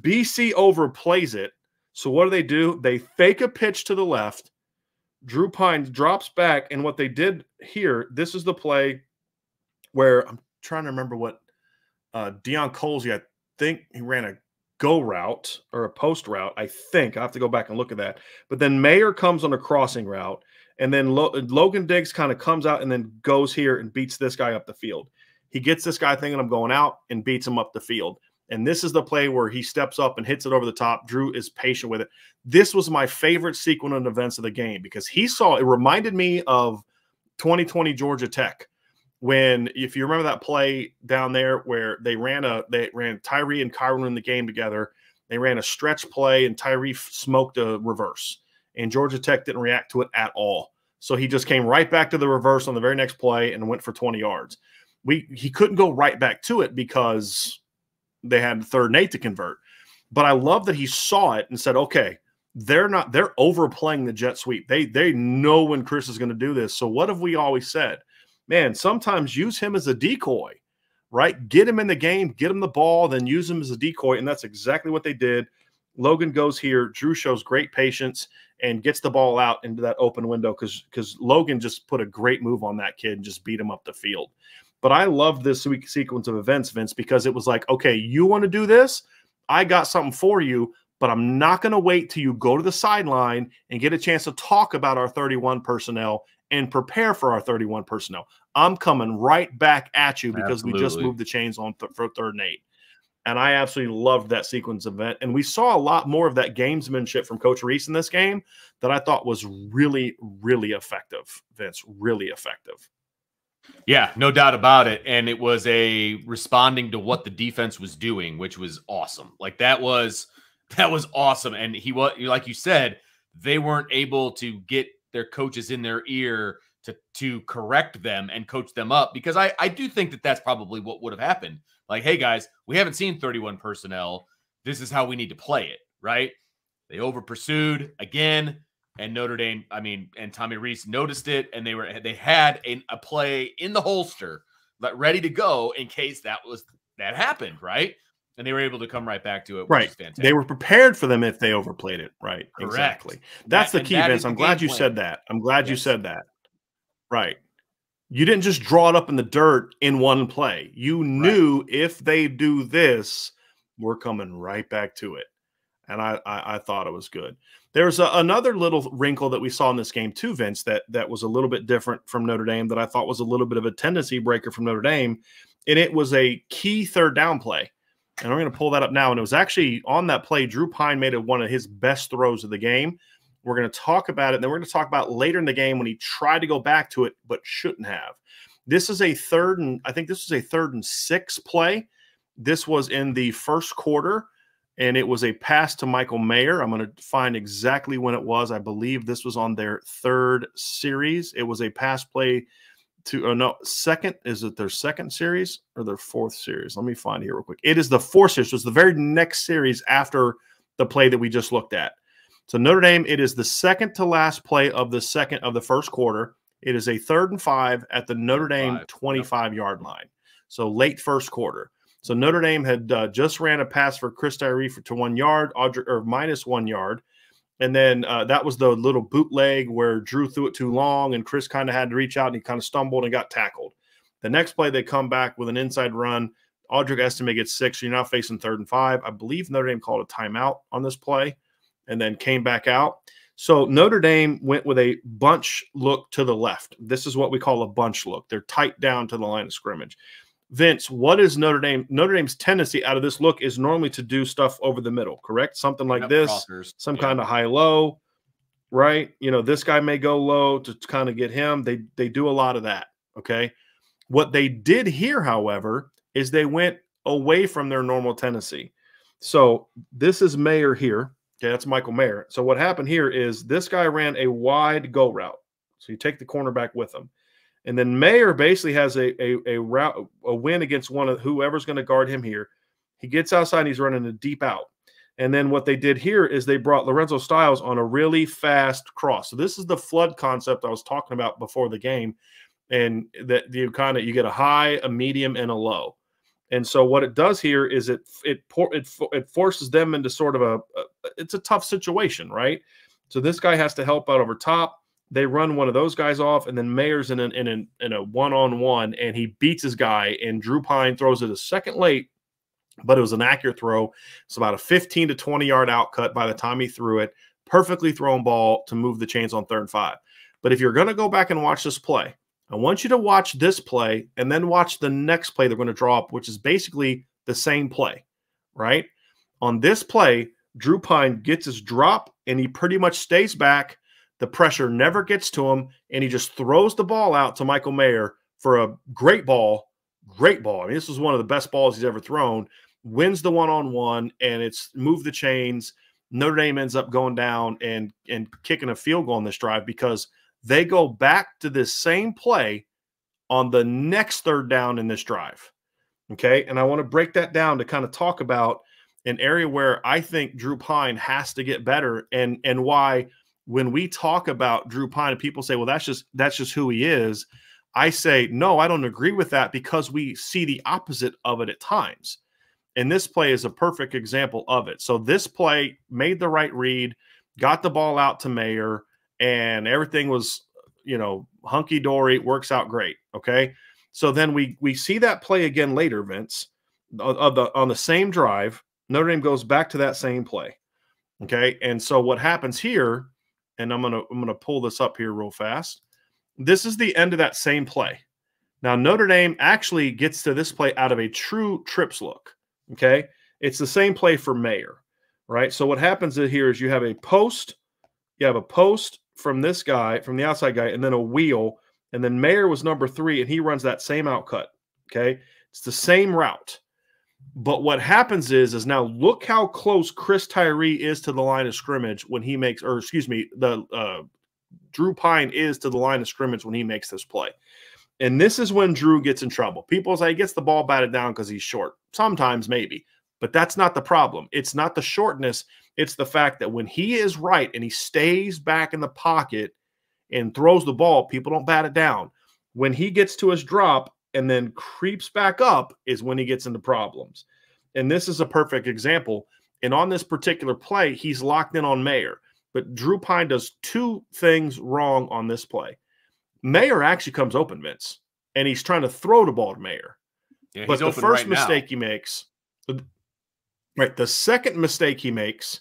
BC overplays it. So what do they do? They fake a pitch to the left. Drew Pyne drops back, and what they did here, this is the play where I'm trying to remember what uh, Deion Colzie, I think he ran a go route or a post route. I think I have to go back and look at that. But then Mayer comes on a crossing route. And then Lo- Logan Diggs kind of comes out and then goes here and beats this guy up the field. He gets this guy thinking I'm going out and beats him up the field. And this is the play where he steps up and hits it over the top. Drew is patient with it. This was my favorite sequence of events of the game because he saw it reminded me of 2020 Georgia Tech when if you remember that play down there where they ran a they ran Tyree and Kyren in the game together. They ran a stretch play and Tyree smoked a reverse and Georgia Tech didn't react to it at all. So he just came right back to the reverse on the very next play and went for 20 yards. We he couldn't go right back to it because they had third and eight to convert. But I love that he saw it and said, "Okay, they're not they're overplaying the jet sweep. They they know when Chris is going to do this. So what have we always said? Man, sometimes use him as a decoy, right? Get him in the game, get him the ball, then use him as a decoy, and that's exactly what they did. Logan goes here. Drew shows great patience and gets the ball out into that open window because because Logan just put a great move on that kid and just beat him up the field. But I love this sequence of events, Vince, because it was like, okay, you want to do this? I got something for you, but I'm not going to wait till you go to the sideline and get a chance to talk about our 31 personnel and prepare for our 31 personnel. I'm coming right back at you because Absolutely. we just moved the chains on th- for third and eight. And I absolutely loved that sequence of event. And we saw a lot more of that gamesmanship from Coach Rees in this game that I thought was really, really effective, Vince. Really effective. Yeah, no doubt about it. And it was a responding to what the defense was doing, which was awesome. Like that was that was awesome. And he was like you said, they weren't able to get their coaches in their ear to to correct them and coach them up because I I do think that that's probably what would have happened. Like, hey guys, we haven't seen 31 personnel. This is how we need to play it, right? They over pursued again, and Notre Dame. I mean, and Tommy Rees noticed it, and they were they had a, a play in the holster, but ready to go in case that was that happened, right? and they were able to come right back to it. right. They were prepared for them if they overplayed it. Right. Correct. Exactly. That's that, the key, Vince. I'm glad you plan. said that. I'm glad yes. you said that. Right. You didn't just draw it up in the dirt in one play. You knew right. if they do this, we're coming right back to it. And I, I, I thought it was good. There's a, another little wrinkle that we saw in this game too, Vince, that that was a little bit different from Notre Dame that I thought was a little bit of a tendency breaker from Notre Dame, and it was a key third down play. And I'm going to pull that up now. And it was actually on that play, Drew Pyne made it one of his best throws of the game. We're going to talk about it. And then we're going to talk about later in the game when he tried to go back to it, but shouldn't have. This is a third and I think this is a third and six play. This was in the first quarter, and it was a pass to Michael Mayer. I'm going to find exactly when it was. I believe this was on their third series. It was a pass play to, oh no, second. Is it their second series or their fourth series? Let me find here real quick. It is the fourth series. It was the very next series after the play that we just looked at. So Notre Dame, it is the second to last play of the second of the first quarter. It is a third and five at the Notre Dame five. 25 yep. yard line. So late first quarter. So Notre Dame had uh, just ran a pass for Chris Tyree for, to one yard, or minus one yard. And then uh, that was the little bootleg where Drew threw it too long and Chris kind of had to reach out and he kind of stumbled and got tackled. The next play, they come back with an inside run. Audric Estime gets six. So you're now facing third and five. I believe Notre Dame called a timeout on this play and then came back out. So Notre Dame went with a bunch look to the left. This is what we call a bunch look. They're tight down to the line of scrimmage. Vince, what is Notre Dame? Notre Dame's tendency out of this look is normally to do stuff over the middle, correct? Something like this, crossers. some yeah. kind of high low, right? You know, this guy may go low to kind of get him. They they do a lot of that. Okay. What they did here, however, is they went away from their normal tendency. So this is Mayer here. Okay, that's Michael Mayer. So what happened here is this guy ran a wide go route. So you take the cornerback with him. And then Mayer basically has a, a, a route, a win against one of whoever's going to guard him here. He gets outside and he's running a deep out. And then what they did here is they brought Lorenzo Styles on a really fast cross. So this is the flood concept I was talking about before the game. And that you kind of you get a high, a medium, and a low. And so what it does here is it it it it forces them into sort of a, a it's a tough situation, right? So this guy has to help out over top. They run one of those guys off, and then Mayer's in an, in an, in a one on one, and he beats his guy. And Drew Pyne throws it a second late, but it was an accurate throw. It's about a 15 to 20 yard outcut by the time he threw it. Perfectly thrown ball to move the chains on third and five. But if you're going to go back and watch this play, I want you to watch this play and then watch the next play they're going to draw up, which is basically the same play, right? On this play, Drew Pyne gets his drop and he pretty much stays back. The pressure never gets to him, and he just throws the ball out to Michael Mayer for a great ball. Great ball. I mean, this was one of the best balls he's ever thrown. Wins the one on one, and it's moved the chains. Notre Dame ends up going down and and kicking a field goal on this drive because they go back to this same play on the next third down in this drive. Okay. And I want to break that down to kind of talk about an area where I think Drew Pyne has to get better and and why when we talk about Drew Pyne and people say, well, that's just that's just who he is. I say, no, I don't agree with that because we see the opposite of it at times. And this play is a perfect example of it. So this play made the right read, got the ball out to Mayer, and everything was, you know, hunky dory. Works out great. Okay. So then we we see that play again later, Vince, of the on the same drive. Notre Dame goes back to that same play. Okay. And so what happens here, and I'm gonna I'm gonna pull this up here real fast. This is the end of that same play. Now Notre Dame actually gets to this play out of a true trips look. Okay. It's the same play for Mayer, right? So what happens here is you have a post, you have a post from this guy, from the outside guy, and then a wheel. And then Mayer was number three, and he runs that same outcut. Okay. It's the same route. But what happens is, is now look how close Chris Tyree is to the line of scrimmage when he makes, or excuse me, the uh, Drew Pyne is to the line of scrimmage when he makes this play. And this is when Drew gets in trouble. People say he gets the ball batted down because he's short. Sometimes, maybe, but that's not the problem. It's not the shortness. It's the fact that when he is right and he stays back in the pocket and throws the ball, people don't bat it down. When he gets to his drop and then creeps back up is when he gets into problems. And this is a perfect example. And on this particular play, he's locked in on Mayer. But Drew Pyne does two things wrong on this play. Mayer actually comes open, Vince, and he's trying to throw the ball to Mayer. Yeah, but the first right mistake now. he makes, right, the second mistake he makes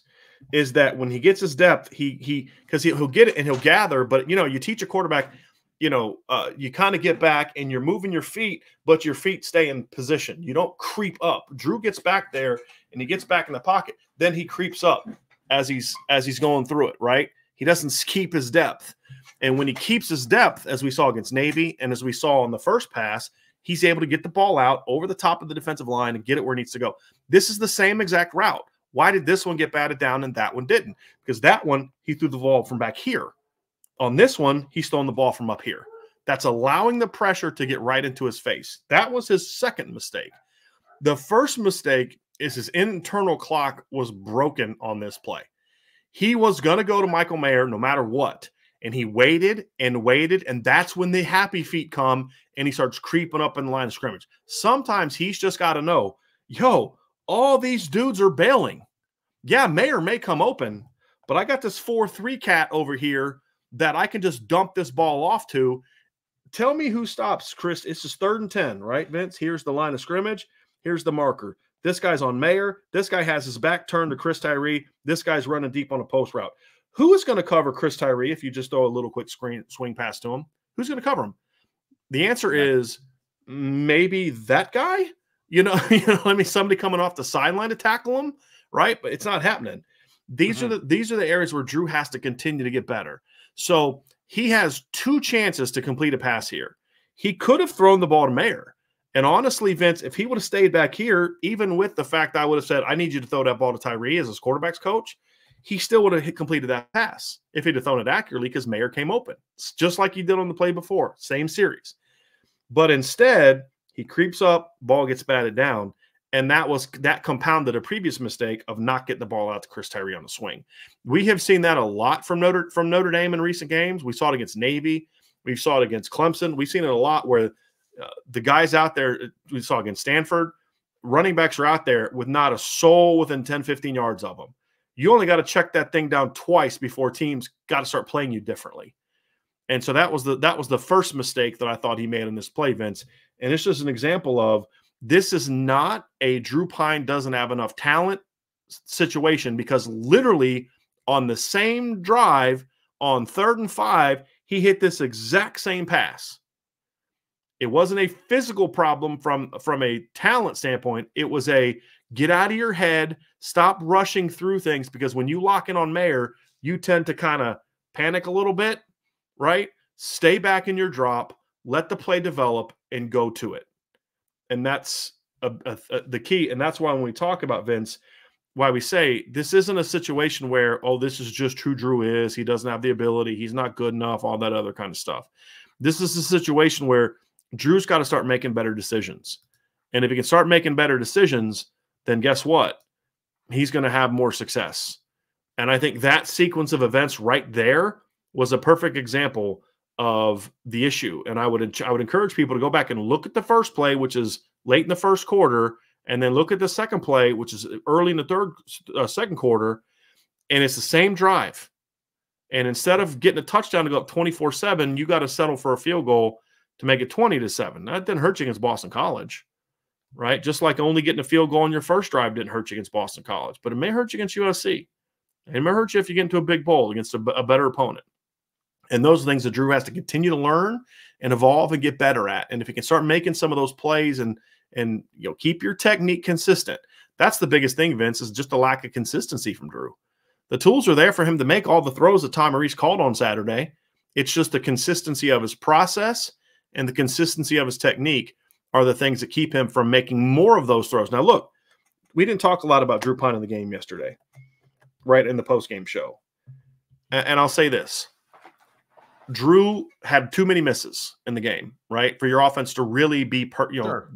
is that when he gets his depth, he he because he, will get it and he'll gather. But you know, you teach a quarterback, you know, uh, you kind of get back and you're moving your feet, but your feet stay in position. You don't creep up. Drew gets back there and he gets back in the pocket. Then he creeps up as he's as he's going through it. Right. He doesn't keep his depth. And when he keeps his depth, as we saw against Navy and as we saw on the first pass, he's able to get the ball out over the top of the defensive line and get it where it needs to go. This is the same exact route. Why did this one get batted down and that one didn't? Because that one, he threw the ball from back here. On this one, he's throwing the ball from up here. That's allowing the pressure to get right into his face. That was his second mistake. The first mistake is his internal clock was broken on this play. He was going to go to Michael Mayer no matter what. And he waited and waited. And that's when the happy feet come and he starts creeping up in the line of scrimmage. Sometimes he's just got to know, yo, all these dudes are bailing. Yeah, Mayer may come open, but I got this 4 3 cat over here that I can just dump this ball off to. Tell me who stops, Chris. It's just third and 10, right, Vince? Here's the line of scrimmage. Here's the marker. This guy's on Mayer. This guy has his back turned to Chris Tyree. This guy's running deep on a post route. Who is going to cover Chris Tyree if you just throw a little quick screen swing pass to him? Who's going to cover him? The answer is maybe that guy. You know, you know, I mean, somebody coming off the sideline to tackle him, right? But it's not happening. These mm-hmm. are the these are the areas where Drew has to continue to get better. So he has two chances to complete a pass here. He could have thrown the ball to Mayer. And honestly, Vince, if he would have stayed back here, even with the fact I would have said, I need you to throw that ball to Tyree as his quarterback's coach, he still would have completed that pass if he'd have thrown it accurately because Mayer came open, it's just like he did on the play before, same series. But instead, he creeps up, ball gets batted down, and that was that compounded a previous mistake of not getting the ball out to Chris Tyree on the swing. We have seen that a lot from Notre from Notre Dame in recent games. We saw it against Navy, we saw it against Clemson. We've seen it a lot where uh, the guys out there we saw against Stanford, running backs are out there with not a soul within 10, 15 yards of them. You only got to check that thing down twice before teams got to start playing you differently. And so that was the that was the first mistake that I thought he made in this play, Vince. And it's just an example of this is not a Drew Pyne doesn't have enough talent situation because literally on the same drive on third and five, he hit this exact same pass. It wasn't a physical problem from from a talent standpoint. It was a get out of your head, stop rushing through things because when you lock in on Mayer, you tend to kind of panic a little bit, right? Stay back in your drop, let the play develop, and go to it. And that's a, a, a, uh, the key. And that's why when we talk about Vince, why we say this isn't a situation where, oh, this is just who Drew is. He doesn't have the ability. He's not good enough, all that other kind of stuff. This is a situation where Drew's got to start making better decisions. And if he can start making better decisions, then guess what? He's going to have more success. And I think that sequence of events right there was a perfect example of the issue. And I would I would encourage people to go back and look at the first play, which is late in the first quarter, and then look at the second play, which is early in the third uh, second quarter, and it's the same drive. And instead of getting a touchdown to go up 24 7, you got to settle for a field goal to make it 20 to 7. That didn't hurt you against Boston College, right? Just like only getting a field goal on your first drive didn't hurt you against Boston College, but it may hurt you against USC. It may hurt you if you get into a big bowl against a, a better opponent. And those are things that Drew has to continue to learn and evolve and get better at. And if he can start making some of those plays and and you know keep your technique consistent, that's the biggest thing, Vince, is just a lack of consistency from Drew. The tools are there for him to make all the throws that Tom Rees called on Saturday. It's just the consistency of his process and the consistency of his technique are the things that keep him from making more of those throws. Now, look, we didn't talk a lot about Drew Pyne in the game yesterday, right in the post game show. And I'll say this Drew had too many misses in the game, right? For your offense to really be, per, you know, sure.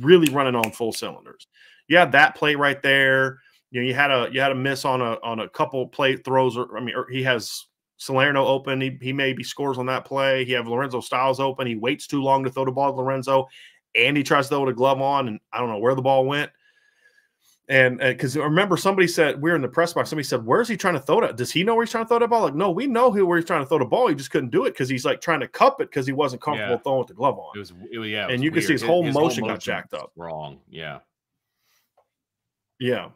really running on full cylinders. You had that play right there. You know, you had a you had a miss on a on a couple play throws. Or, I mean, or he has Salerno open. He, he maybe scores on that play. He have Lorenzo Styles open. He waits too long to throw the ball to Lorenzo, and he tries to throw a glove on, and I don't know where the ball went. And uh, because remember, somebody said we are in the press box. Somebody said, "Where's he trying to throw it? Does he know where he's trying to throw the ball?" Like, no, we know who where he's trying to throw the ball. He just couldn't do it because he's like trying to cup it because he wasn't comfortable yeah. throwing with the glove on. It was, it, yeah, it and you can see his, whole, his motion whole motion got jacked up. Wrong, yeah, yeah.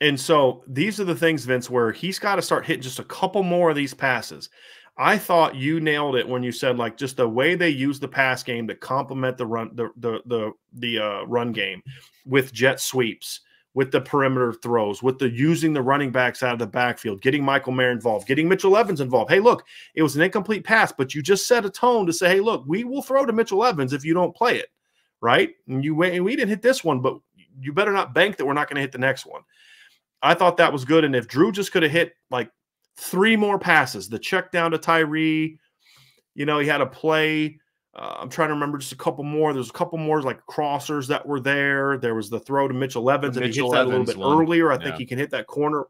And so these are the things, Vince, where he's got to start hitting just a couple more of these passes. I thought you nailed it when you said like just the way they use the pass game to complement the run the the the the uh, run game with jet sweeps, with the perimeter throws, with the using the running backs out of the backfield, getting Michael Mayer involved, getting Mitchell Evans involved. Hey, look, it was an incomplete pass, but you just set a tone to say, hey, look, we will throw to Mitchell Evans if you don't play it, right? And you and we didn't hit this one, but you better not bank that we're not going to hit the next one. I thought that was good, and if Drew just could have hit like three more passes. The check down to Tyree. You know, he had a play. Uh, I'm trying to remember just a couple more. There's a couple more like crossers that were there. There was the throw to Mitchell Evans, and he hit that a little bit one. earlier. I yeah. think he can hit that corner.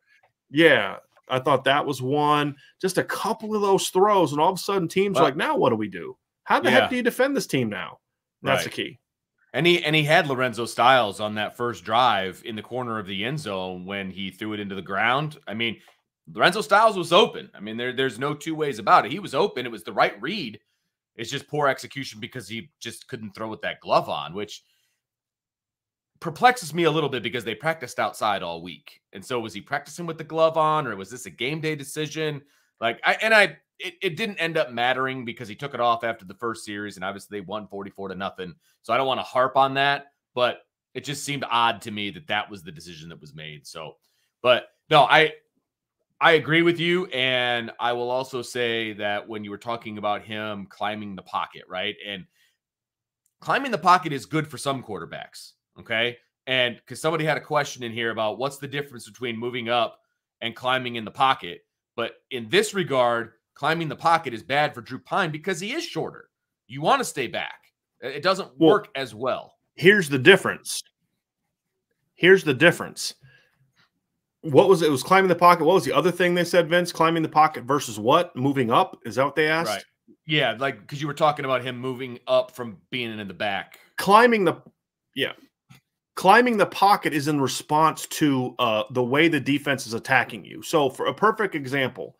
Yeah, I thought that was one. Just a couple of those throws, and all of a sudden, teams well, like, now what do we do? How the yeah. heck do you defend this team now? That's right. the key. And he and he had Lorenzo Styles on that first drive in the corner of the end zone when he threw it into the ground. I mean, Lorenzo Styles was open. I mean, there, there's no two ways about it. He was open. It was the right read. It's just poor execution because he just couldn't throw with that glove on, which perplexes me a little bit because they practiced outside all week. And so was he practicing with the glove on or was this a game day decision? Like I and I it, it didn't end up mattering because he took it off after the first series and obviously they won 44 to nothing. So I don't want to harp on that, but it just seemed odd to me that that was the decision that was made. So, but no, I I agree with you. And I will also say that when you were talking about him climbing the pocket, right? And climbing the pocket is good for some quarterbacks. Okay. And because somebody had a question in here about what's the difference between moving up and climbing in the pocket. But in this regard, climbing the pocket is bad for Drew Pyne because he is shorter. You want to stay back. It doesn't well, work as well. Here's the difference. Here's the difference what was it? it? was climbing the pocket. What was the other thing they said, Vince? Climbing the pocket versus what? Moving up? Is that what they asked? Right. Yeah, like because you were talking about him moving up from being in the back. Climbing the yeah. Climbing the pocket is in response to uh, the way the defense is attacking you. So, for a perfect example,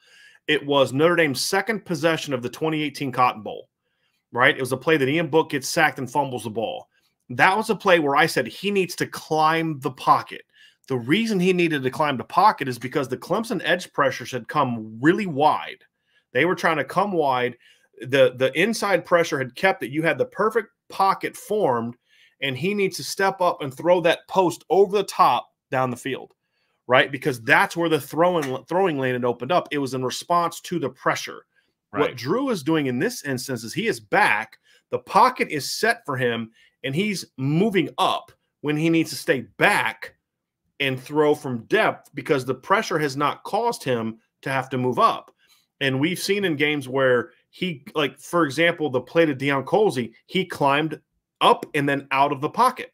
it was Notre Dame's second possession of the 2018 Cotton Bowl, right? It was a play that Ian Book gets sacked and fumbles the ball. That was a play where I said he needs to climb the pocket. The reason he needed to climb the pocket is because the Clemson edge pressures had come really wide. They were trying to come wide. The the inside pressure had kept it. You had the perfect pocket formed, and he needs to step up and throw that post over the top down the field, right? Because that's where the throwing throwing lane had opened up. It was in response to the pressure. Right. What Drew is doing in this instance is he is back. The pocket is set for him, and he's moving up when he needs to stay back and throw from depth because the pressure has not caused him to have to move up. And we've seen in games where he, like, for example, the play to Deion Colzie, he climbed up and then out of the pocket,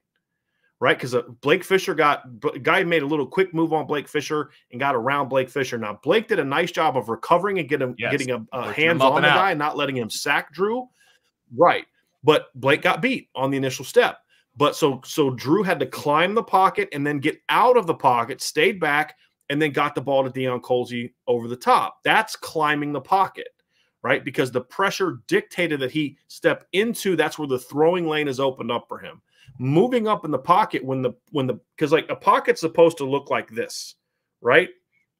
right? Because uh, Blake Fisher got, guy made a little quick move on Blake Fisher and got around Blake Fisher. Now, Blake did a nice job of recovering and getting, yes. getting a, a hands on the out. guy, not letting him sack Drew. Right. But Blake got beat on the initial step. But so so Drew had to climb the pocket and then get out of the pocket, stayed back, and then got the ball to Deion Colzie over the top. That's climbing the pocket, right? Because the pressure dictated that he step into that's where the throwing lane is opened up for him. Moving up in the pocket when the when the because like a pocket's supposed to look like this, right?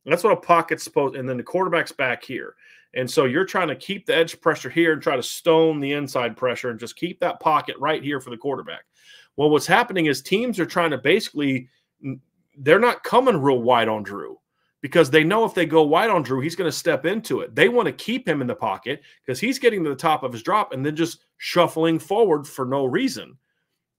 That's what a pocket's supposed, and then the quarterback's back here. And so you're trying to keep the edge pressure here and try to stone the inside pressure and just keep that pocket right here for the quarterback. Well, what's happening is teams are trying to basically they're not coming real wide on Drew because they know if they go wide on Drew, he's going to step into it. They want to keep him in the pocket because he's getting to the top of his drop and then just shuffling forward for no reason.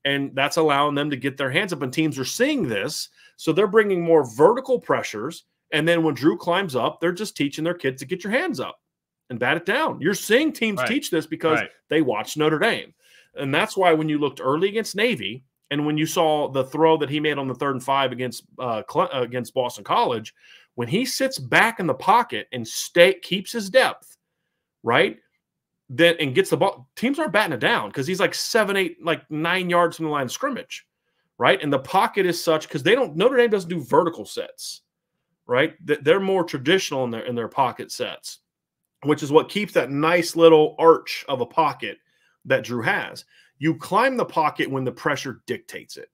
And that's allowing them to get their hands up. And teams are seeing this. So they're bringing more vertical pressures. And then when Drew climbs up, they're just teaching their kids to get your hands up and bat it down. You're seeing teams right. teach this because right. they watch Notre Dame. And that's why when you looked early against Navy and when you saw the throw that he made on the third and five against uh, uh, against Boston College, when he sits back in the pocket and stay keeps his depth, right? Then and gets the ball, teams aren't batting it down because he's like seven, eight, like nine yards from the line of scrimmage, right? And the pocket is such because they don't Notre Dame doesn't do vertical sets, right? They're more traditional in their in their pocket sets, which is what keeps that nice little arch of a pocket that Drew has. You climb the pocket when the pressure dictates it.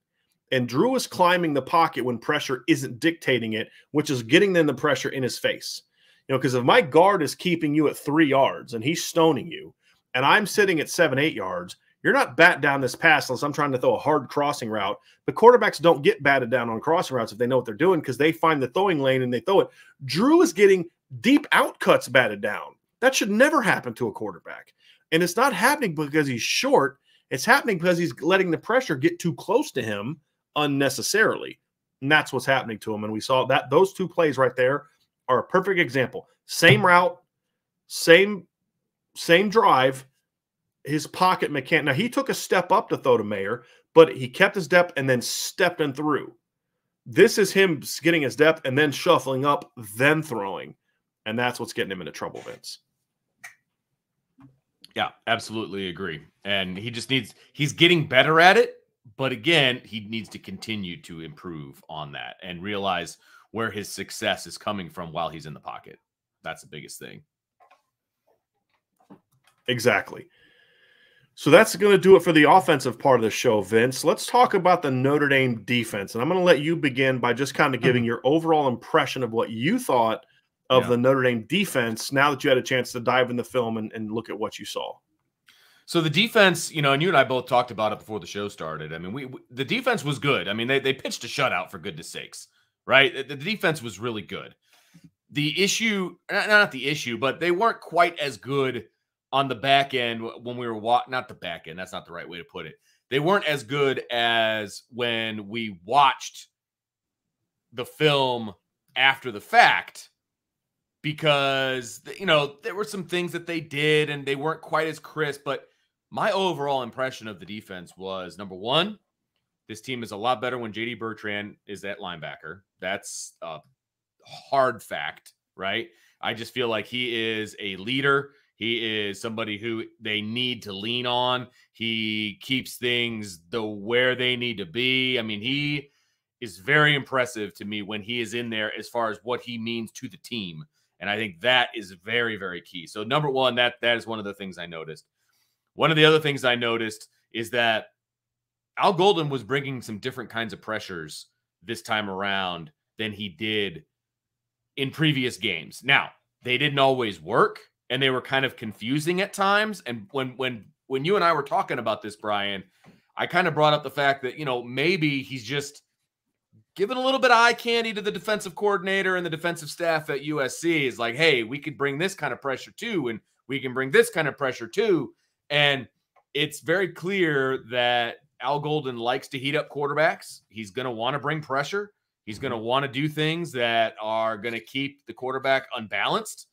And Drew is climbing the pocket when pressure isn't dictating it, which is getting then the pressure in his face. You know, because if my guard is keeping you at three yards and he's stoning you, and I'm sitting at seven, eight yards, you're not bat down this pass unless I'm trying to throw a hard crossing route. The quarterbacks don't get batted down on crossing routes if they know what they're doing because they find the throwing lane and they throw it. Drew is getting deep out cuts batted down. That should never happen to a quarterback. And it's not happening because he's short. It's happening because he's letting the pressure get too close to him unnecessarily. And that's what's happening to him. And we saw that those two plays right there are a perfect example. Same mm-hmm. route, same same drive, his pocket mechanic. Now he took a step up to throw to Mayer, but he kept his depth and then stepped in through. This is him getting his depth and then shuffling up, then throwing. And that's what's getting him into trouble, Vince. Yeah, absolutely agree. And he just needs he's getting better at it, but again, he needs to continue to improve on that and realize where his success is coming from while he's in the pocket. That's the biggest thing. Exactly. So that's going to do it for the offensive part of the show, Vince. Let's talk about the Notre Dame defense. And I'm going to let you begin by just kind of giving mm-hmm. your overall impression of what you thought of yeah. the Notre Dame defense now that you had a chance to dive in the film and, and look at what you saw. So the defense, you know, and you and I both talked about it before the show started. I mean, we, we the defense was good. I mean, they they pitched a shutout for goodness sakes, right? The, the defense was really good. The issue, not the issue, but they weren't quite as good on the back end when we were walk not the back end, that's not the right way to put it. They weren't as good as when we watched the film after the fact because you know there were some things that they did and they weren't quite as crisp but my overall impression of the defense was number one, this team is a lot better when JD Bertrand is that linebacker. That's a hard fact, right? I just feel like he is a leader. He is somebody who they need to lean on. He keeps things the where they need to be. I mean, he is very impressive to me when he is in there as far as what he means to the team. And I think that is very, very key. So number one, that that is one of the things I noticed. One of the other things I noticed is that Al Golden was bringing some different kinds of pressures this time around than he did in previous games. Now, they didn't always work and they were kind of confusing at times and when when when you and I were talking about this Brian, I kind of brought up the fact that, you know, maybe he's just giving a little bit of eye candy to the defensive coordinator and the defensive staff at USC is like, "Hey, we could bring this kind of pressure too and we can bring this kind of pressure too." And it's very clear that Al Golden likes to heat up quarterbacks. He's going to want to bring pressure. He's going to mm-hmm. want to do things that are going to keep the quarterback unbalanced.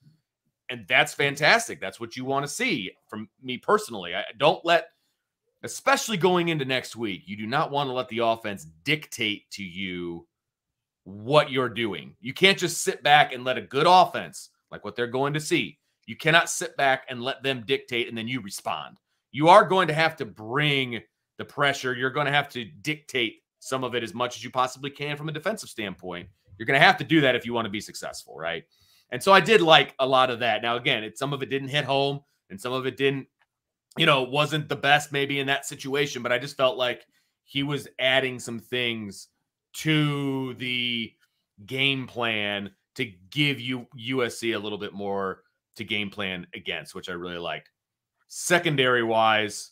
And that's fantastic. That's what you want to see from me personally. I don't let, especially going into next week, you do not want to let the offense dictate to you what you're doing. You can't just sit back and let a good offense, like what they're going to see, you cannot sit back and let them dictate and then you respond. You are going to have to bring the pressure. You're going to have to dictate some of it as much as you possibly can from a defensive standpoint. You're going to have to do that if you want to be successful, right? And so I did like a lot of that. Now, again, it, some of it didn't hit home and some of it didn't, you know, wasn't the best maybe in that situation, but I just felt like he was adding some things to the game plan to give you USC a little bit more to game plan against, which I really liked. Secondary wise,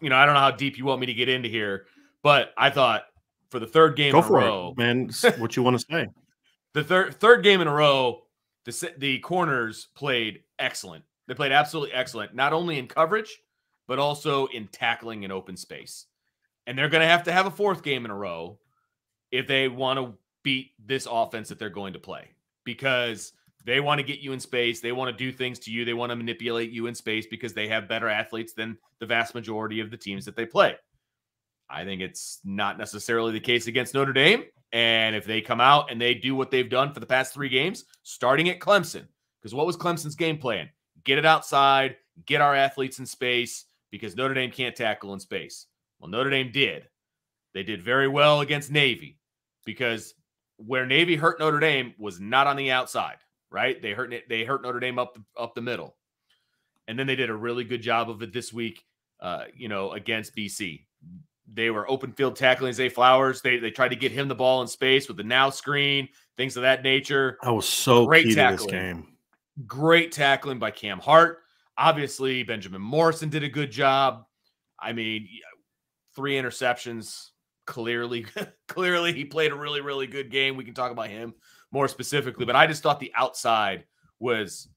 you know, I don't know how deep you want me to get into here, but I thought for the third game Go in for a row, it, man, what you want to say? the third third game in a row, the the corners played excellent. They played absolutely excellent, not only in coverage, but also in tackling in open space. And they're going to have to have a fourth game in a row if they want to beat this offense that they're going to play because they want to get you in space. They want to do things to you. They want to manipulate you in space because they have better athletes than the vast majority of the teams that they play. I think it's not necessarily the case against Notre Dame. And if they come out and they do what they've done for the past three games, starting at Clemson, because what was Clemson's game plan? Get it outside, get our athletes in space because Notre Dame can't tackle in space. Well, Notre Dame did. They did very well against Navy because where Navy hurt Notre Dame was not on the outside, right? They hurt they hurt Notre Dame up up the middle, and then they did a really good job of it this week. Uh, you know, against BC, they were open field tackling Zay Flowers. They they tried to get him the ball in space with the now screen, things of that nature. I was so great tackling. this game. Great tackling by Cam Hart. Obviously, Benjamin Morrison did a good job. I mean, three interceptions clearly clearly he played a really really good game we can talk about him more specifically but i just thought the outside was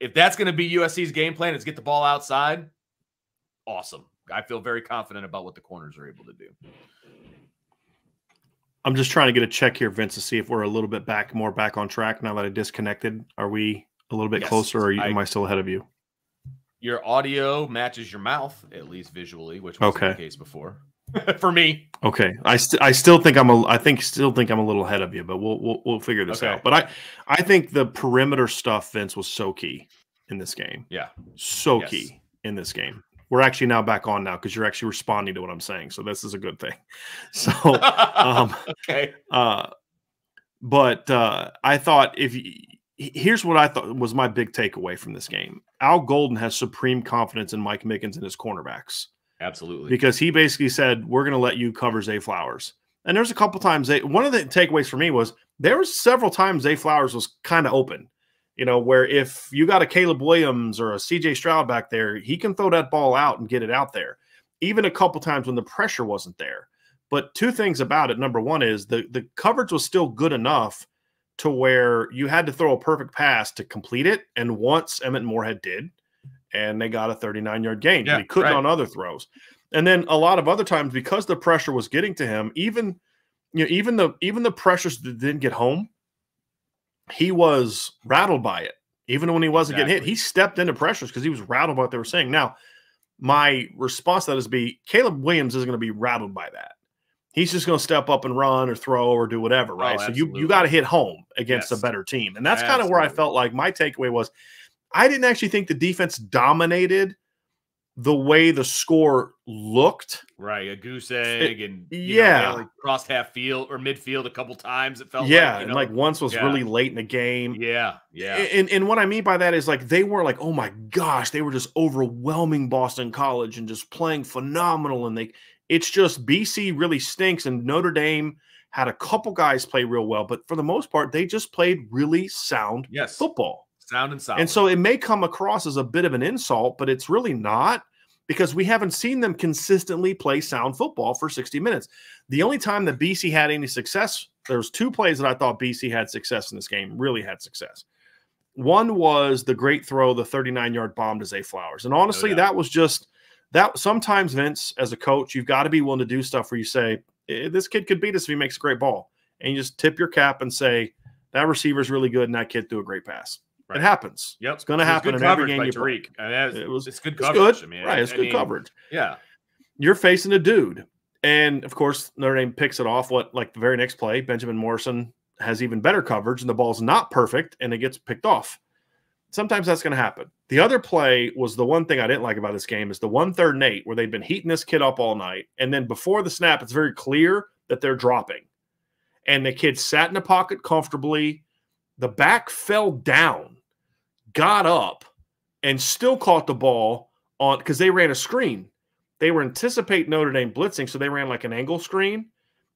if that's going to be usc's game plan is get the ball outside awesome i feel very confident about what the corners are able to do i'm just trying to get a check here vince to see if we're a little bit back more back on track now that i disconnected are we a little bit yes, closer or I, am i still ahead of you your audio matches your mouth at least visually which was okay. the case before for me. Okay, I st- I still think I'm a I think still think I'm a little ahead of you, but we'll we'll, we'll figure this okay. out. But I I think the perimeter stuff, Vince, was so key in this game. Yeah, so yes. key in this game. We're actually now back on now because you're actually responding to what I'm saying, so this is a good thing. So, um, okay. Uh, but uh, I thought if here's what I thought was my big takeaway from this game: Al Golden has supreme confidence in Mike Mickens and his cornerbacks. Absolutely. Because he basically said, We're going to let you cover Zay Flowers. And there's a couple times they, one of the takeaways for me was there was several times Zay Flowers was kind of open, you know, where if you got a Caleb Williams or a CJ Stroud back there, he can throw that ball out and get it out there. Even a couple times when the pressure wasn't there. But two things about it. Number one is the, the coverage was still good enough to where you had to throw a perfect pass to complete it. And once Emmett Morehead did, and they got a 39 yard gain. Yeah, he couldn't right. on other throws. And then a lot of other times because the pressure was getting to him, even you know, even the even the pressures that didn't get home, he was rattled by it. Even when he wasn't exactly. getting hit, he stepped into pressures because he was rattled by what they were saying. Now, my response to that is be Caleb Williams isn't going to be rattled by that. He's just going to step up and run or throw or do whatever, oh, right? Oh, so you you got to hit home against yes. a better team, and that's kind of where I felt like my takeaway was I didn't actually think the defense dominated the way the score looked. Right, a goose egg, it, and yeah, know, like crossed half field or midfield a couple times. It felt yeah, like, and know? like once was yeah. really late in the game. Yeah, yeah. And and what I mean by that is like they were like, oh my gosh, they were just overwhelming Boston College and just playing phenomenal. And they, it's just BC really stinks, and Notre Dame had a couple guys play real well, but for the most part, they just played really sound yes. football. Sound and solid. And so it may come across as a bit of an insult, but it's really not because we haven't seen them consistently play sound football for 60 minutes. The only time that BC had any success, there's two plays that I thought BC had success in this game, really had success. One was the great throw, the 39 yard bomb to Zay Flowers. And honestly, no that was just that sometimes, Vince, as a coach, you've got to be willing to do stuff where you say, eh, this kid could beat us if he makes a great ball. And you just tip your cap and say, that receiver's really good and that kid threw a great pass. Right. It happens. Yep. It's going to happen in every game you Tariq. I mean, it was, it's good coverage. It's good. I mean, right. It's I good mean, coverage. Yeah. You're facing a dude. And of course, Notre Dame picks it off. What, like the very next play, Benjamin Morrison has even better coverage and the ball's not perfect and it gets picked off. Sometimes that's going to happen. The other play was the one thing I didn't like about this game is the one third and eight where they've been heating this kid up all night. And then before the snap, it's very clear that they're dropping. And the kid sat in the pocket comfortably. The back fell down got up and still caught the ball on because they ran a screen. They were anticipating Notre Dame blitzing, so they ran like an angle screen.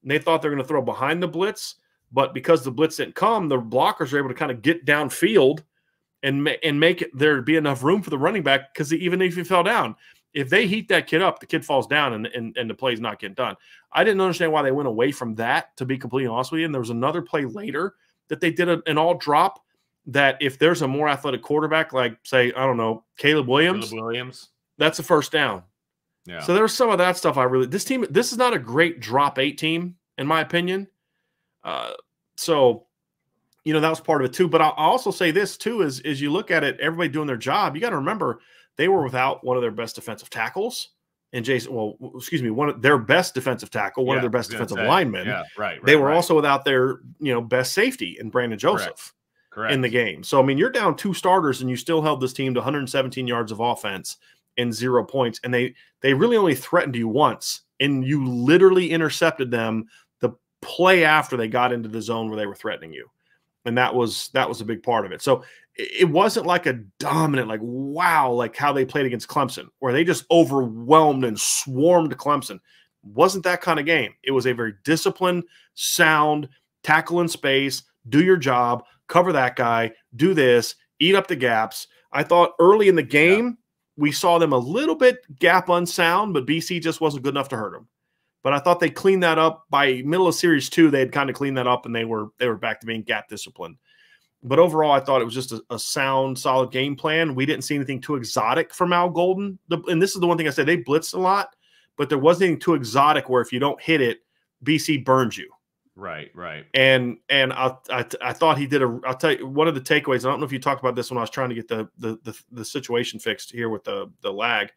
And they thought they were going to throw behind the blitz, but because the blitz didn't come, the blockers were able to kind of get downfield and ma- and make there be enough room for the running back because even if he fell down, if they heat that kid up, the kid falls down and, and, and the play's not getting done. I didn't understand why they went away from that, to be completely honest with you. And there was another play later that they did a, an all drop that if there's a more athletic quarterback, like say, I don't know, Caleb Williams, Caleb Williams, that's a first down. Yeah. So there's some of that stuff I really this team, this is not a great drop eight team, in my opinion. Uh, so you know, that was part of it too. But I'll also say this too is is you look at it, everybody doing their job, you got to remember they were without one of their best defensive tackles. And Jason, well, excuse me, one of their best defensive tackle, one yeah, of their best defensive say, linemen. Yeah, right, right They were right. also without their, you know, best safety in Brandon Joseph. Correct. Correct. in the game. So I mean, you're down two starters and you still held this team to 117 yards of offense and zero points. And they they really only threatened you once, and you literally intercepted them the play after they got into the zone where they were threatening you. And that was that was a big part of it. So it wasn't like a dominant, like wow, like how they played against Clemson, where they just overwhelmed and swarmed Clemson. Wasn't that kind of game. It was a very disciplined, sound, tackle in space, do your job, cover that guy, do this, eat up the gaps. I thought early in the game, yeah. we saw them a little bit gap unsound, but BC just wasn't good enough to hurt them. But I thought they cleaned that up by middle of series two. They had kind of cleaned that up and they were they were back to being gap disciplined. But overall, I thought it was just a, a sound, solid game plan. We didn't see anything too exotic from Al Golden. The, and this is the one thing I said they blitzed a lot, but there wasn't anything too exotic where if you don't hit it, BC burns you. Right, right. And and I, I I thought he did a. I'll tell you one of the takeaways. I don't know if you talked about this when I was trying to get the the the, the situation fixed here with the the lag.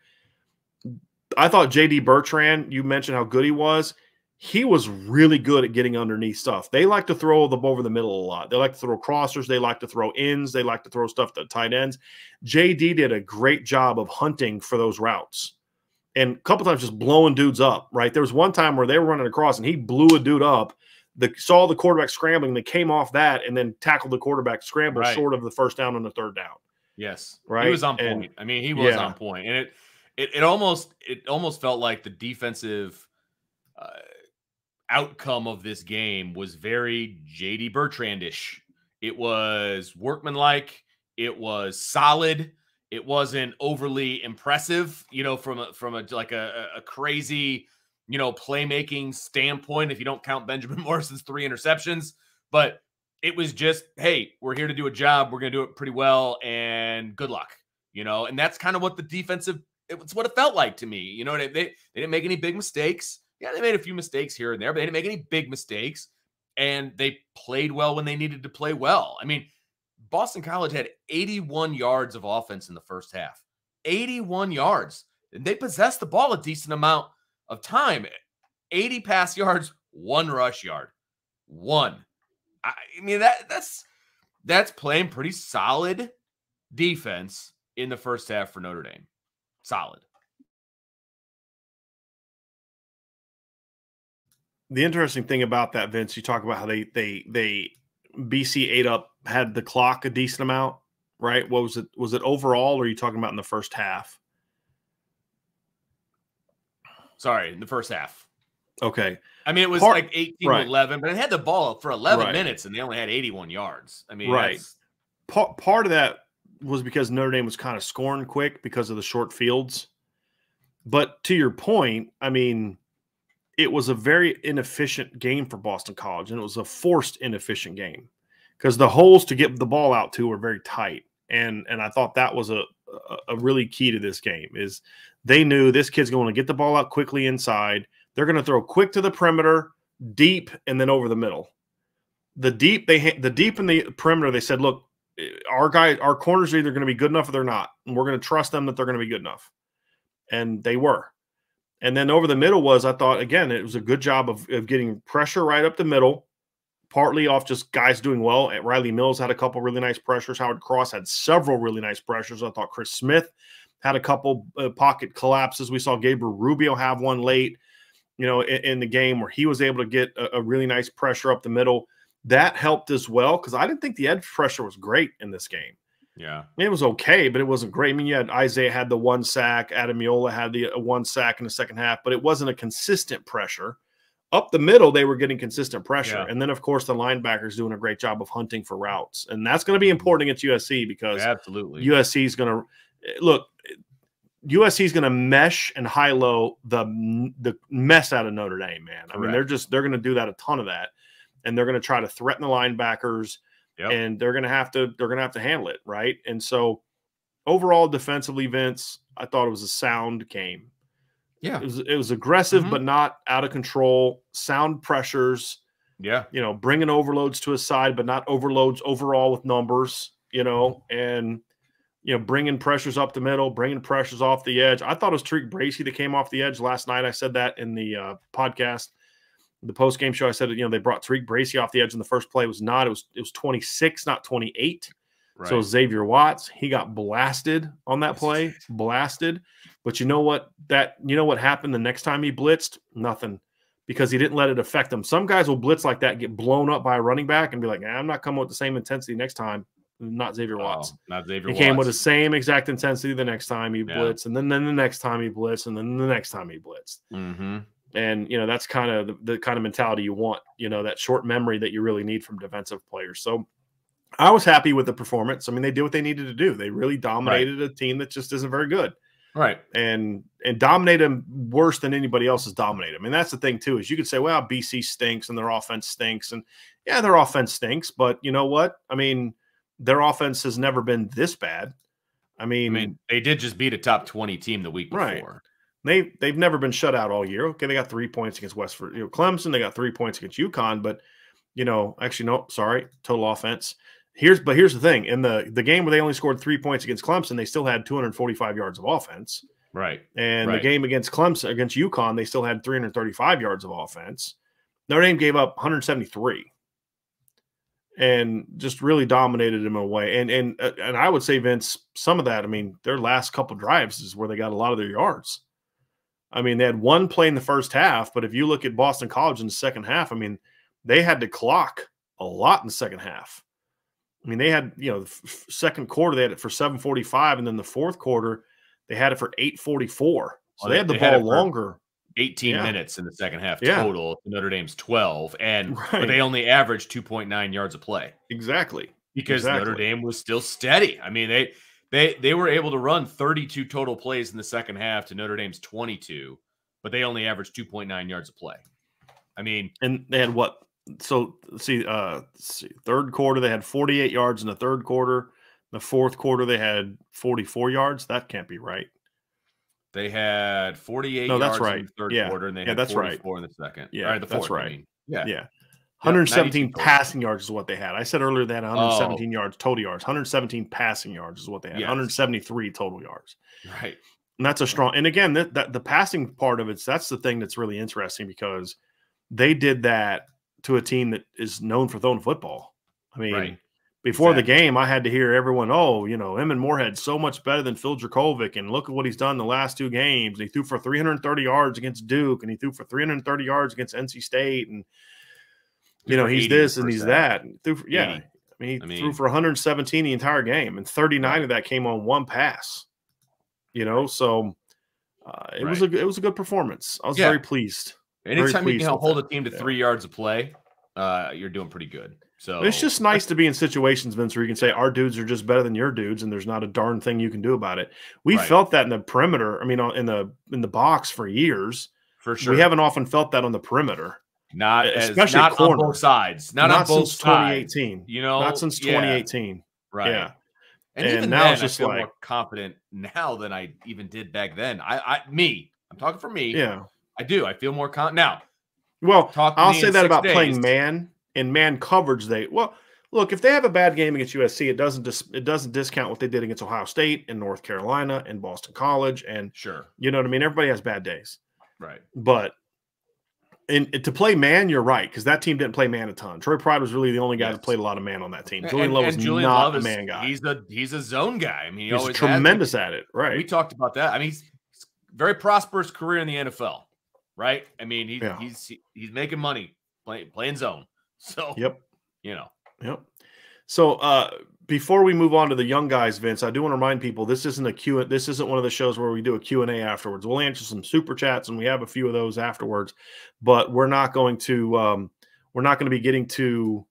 I thought JD Bertrand. You mentioned how good he was. He was really good at getting underneath stuff. They like to throw the ball over the middle a lot. They like to throw crossers. They like to throw ins. They like to throw stuff to tight ends. JD did a great job of hunting for those routes and a couple times just blowing dudes up, right? There was one time where they were running across and he blew a dude up the saw the quarterback scrambling, they came off that and then tackled the quarterback scramble right. short of the first down and the third down. Yes, right. He was on and, point. I mean, he was yeah. on point, and it, it it almost it almost felt like the defensive uh, outcome of this game was very JD Bertrandish. It was workmanlike. It was solid. It wasn't overly impressive, you know, from a from a like a, a crazy you know, playmaking standpoint, if you don't count Benjamin Morrison's three interceptions. But it was just, hey, we're here to do a job. We're going to do it pretty well, and good luck, you know. And that's kind of what the defensive, it's what it felt like to me. You know, they, they, didn't make any big mistakes. Yeah, they made a few mistakes here and there, but they didn't make any big mistakes. And they played well when they needed to play well. I mean, Boston College had 81 yards of offense in the first half. 81 yards. And they possessed the ball a decent amount of time 80 pass yards, one rush yard. One. I, mean that that's that's playing pretty solid defense in the first half for Notre Dame. Solid. The interesting thing about that, Vince, you talk about how they they they BC ate up had the clock a decent amount, right? What was it? Was it overall, or are you talking about in the first half? Sorry, in the first half. Okay. I mean, it was part, like 18 right. 11, but it had the ball for 11 right. minutes and they only had 81 yards. I mean, right. Part, part of that was because Notre Dame was kind of scoring quick because of the short fields. But to your point, I mean, it was a very inefficient game for Boston College, and it was a forced inefficient game because the holes to get the ball out to were very tight. And and I thought that was a a really key to this game is they knew this kid's going to get the ball out quickly inside. They're going to throw quick to the perimeter, deep, and then over the middle. The deep they the deep in the perimeter. They said, look, our guy, our corners are either going to be good enough or they're not, and we're going to trust them that they're going to be good enough, and they were. And then over the middle was, I thought, again, it was a good job of, of getting pressure right up the middle, partly off just guys doing well. Riley Mills had a couple really nice pressures. Howard Cross had several really nice pressures. I thought Chris Smith had a couple uh, pocket collapses. We saw Gabriel Rubio have one late, you know, in, in the game where he was able to get a, a, really nice pressure up the middle. That helped as well because I didn't think the edge pressure was great in this game. Yeah, it was okay, but it wasn't great. I mean, you had Isaiah had the one sack, Ademilola had the uh, one sack in the second half, but it wasn't a consistent pressure. Up the middle, they were getting consistent pressure, yeah. and then of course the linebackers doing a great job of hunting for routes, and that's going to be mm-hmm. important against USC because absolutely USC is going to look, USC is going to mesh and high low the the mess out of Notre Dame, man. I mean, they're just they're going to do that a ton of that, and they're going to try to threaten the linebackers, yep. and they're going to have to they're going to have to handle it right. And so, overall, defensively, Vince, I thought it was a sound game. Yeah, it was it was aggressive, mm-hmm. but not out of control. Sound pressures. Yeah, you know, bringing overloads to a side, but not overloads overall with numbers. You know, and you know, bringing pressures up the middle, bringing pressures off the edge. I thought it was Tariq Bracy that came off the edge last night. I said that in the uh, podcast, the post game show. I said, you know, they brought Tariq Bracy off the edge in the first play. It was not. It was it was 26, not 28. Right. So Xavier Watts, he got blasted on that play, blasted. But you know what? That you know what happened the next time he blitzed? Nothing, because he didn't let it affect him. Some guys will blitz like that, get blown up by a running back, and be like, "I'm not coming with the same intensity next time." Not Xavier oh, Watts. Oh, not Xavier. He Watts. came with the same exact intensity the next time he yeah. blitzed, and then then the next time he blitzed, and then the next time he blitzed. Mm-hmm. And you know that's kind of the, the kind of mentality you want. You know that short memory that you really need from defensive players. So I was happy with the performance. I mean, they did what they needed to do. They really dominated right. a team that just isn't very good. Right. And and dominate them worse than anybody else has dominated. I mean, that's the thing too, is you could say, well, BC stinks and their offense stinks. And yeah, their offense stinks, but you know what? I mean, their offense has never been this bad. I mean, I mean, they did just beat a top 20 team the week before. Right. They they've never been shut out all year. Okay, they got three points against West you know, Clemson, they got three points against UConn, but you know, actually, no, sorry, total offense. Here's but here's the thing: in the the game where they only scored three points against Clemson, they still had 245 yards of offense. Right. And right. the game against Clemson against UConn, they still had 335 yards of offense. Notre Dame gave up 173 and just really dominated them away. And and and I would say Vince, some of that, I mean, their last couple drives is where they got a lot of their yards. I mean, they had one play in the first half, but if you look at Boston College in the second half, I mean, they had to clock a lot in the second half. I mean, they had, you know, the second quarter they had it for 745, and then the fourth quarter they had it for 844. So well, they, had the they ball longer. 18 yeah. minutes in the second half yeah. total. Notre Dame's 12, and right. but they only averaged 2.9 yards a play. Exactly. Because exactly. Notre Dame was still steady. I mean, they they they were able to run 32 total plays in the second half to Notre Dame's 22, but they only averaged 2.9 yards a play. I mean, and they had what so see, uh, see, third quarter they had 48 yards in the third quarter. The fourth quarter they had 44 yards. That can't be right. They had 48 no, that's right. third yeah. quarter, and they yeah, had that's 44 right. in the second. Yeah, the fourth, that's right. I mean. Yeah, yeah. 117 yeah, passing yards is what they had. I said earlier they had 117 oh. yards total yards. 117 passing yards is what they had. Yes. 173 total yards. Right. And that's a strong. And again, that, that the passing part of it's that's the thing that's really interesting because they did that to a team that is known for throwing football. I mean, right. before exactly. the game, I had to hear everyone, oh, you know, Emmett Morehead so much better than Phil Jurkovec, and look at what he's done the last two games. He threw for 330 yards against Duke, and he threw for 330 yards against NC State, and you know he's this and he's that. And threw for, yeah, 80. I mean, he I mean, threw for 117 the entire game, and 39 right. of that came on one pass. You know, so uh, it right. was a it was a good performance. I was yeah. very pleased. Anytime you can hold a team to three yards of play, uh, you're doing pretty good. So it's just nice to be in situations, Vince, where you can say our dudes are just better than your dudes, and there's not a darn thing you can do about it. We right. felt that in the perimeter. I mean, in the in the box for years. For sure, we haven't often felt that on the perimeter. Not especially not on both sides. Not, not on both since 2018. Sides, you know, not since 2018. Yeah. Right. Yeah. And, and even now then, it's just I feel like, more confident now than I even did back then. I, I, me, I'm talking for me. Yeah. I do. I feel more confident now. Well, I'll say that about days. playing man and man coverage. They well, look if they have a bad game against USC, it doesn't dis, it doesn't discount what they did against Ohio State and North Carolina and Boston College and sure, you know what I mean. Everybody has bad days, right? But and to play man, you're right because that team didn't play man a ton. Troy Pride was really the only guy yes. that played a lot of man on that team. Julian and, Love was Julian not Love is, a man guy. He's a he's a zone guy. I mean, he he's tremendous at it. Right. We talked about that. I mean, he's very prosperous career in the NFL right? I mean, he's yeah. he's he's making money playing playing zone. So yep, you know, yep. So uh, before we move on to the young guys, Vince, I do want to remind people this isn't a Q. This isn't one of the shows where we do a Q and A afterwards. We'll answer some super chats, and we have a few of those afterwards. But we're not going to um, we're not going to be getting to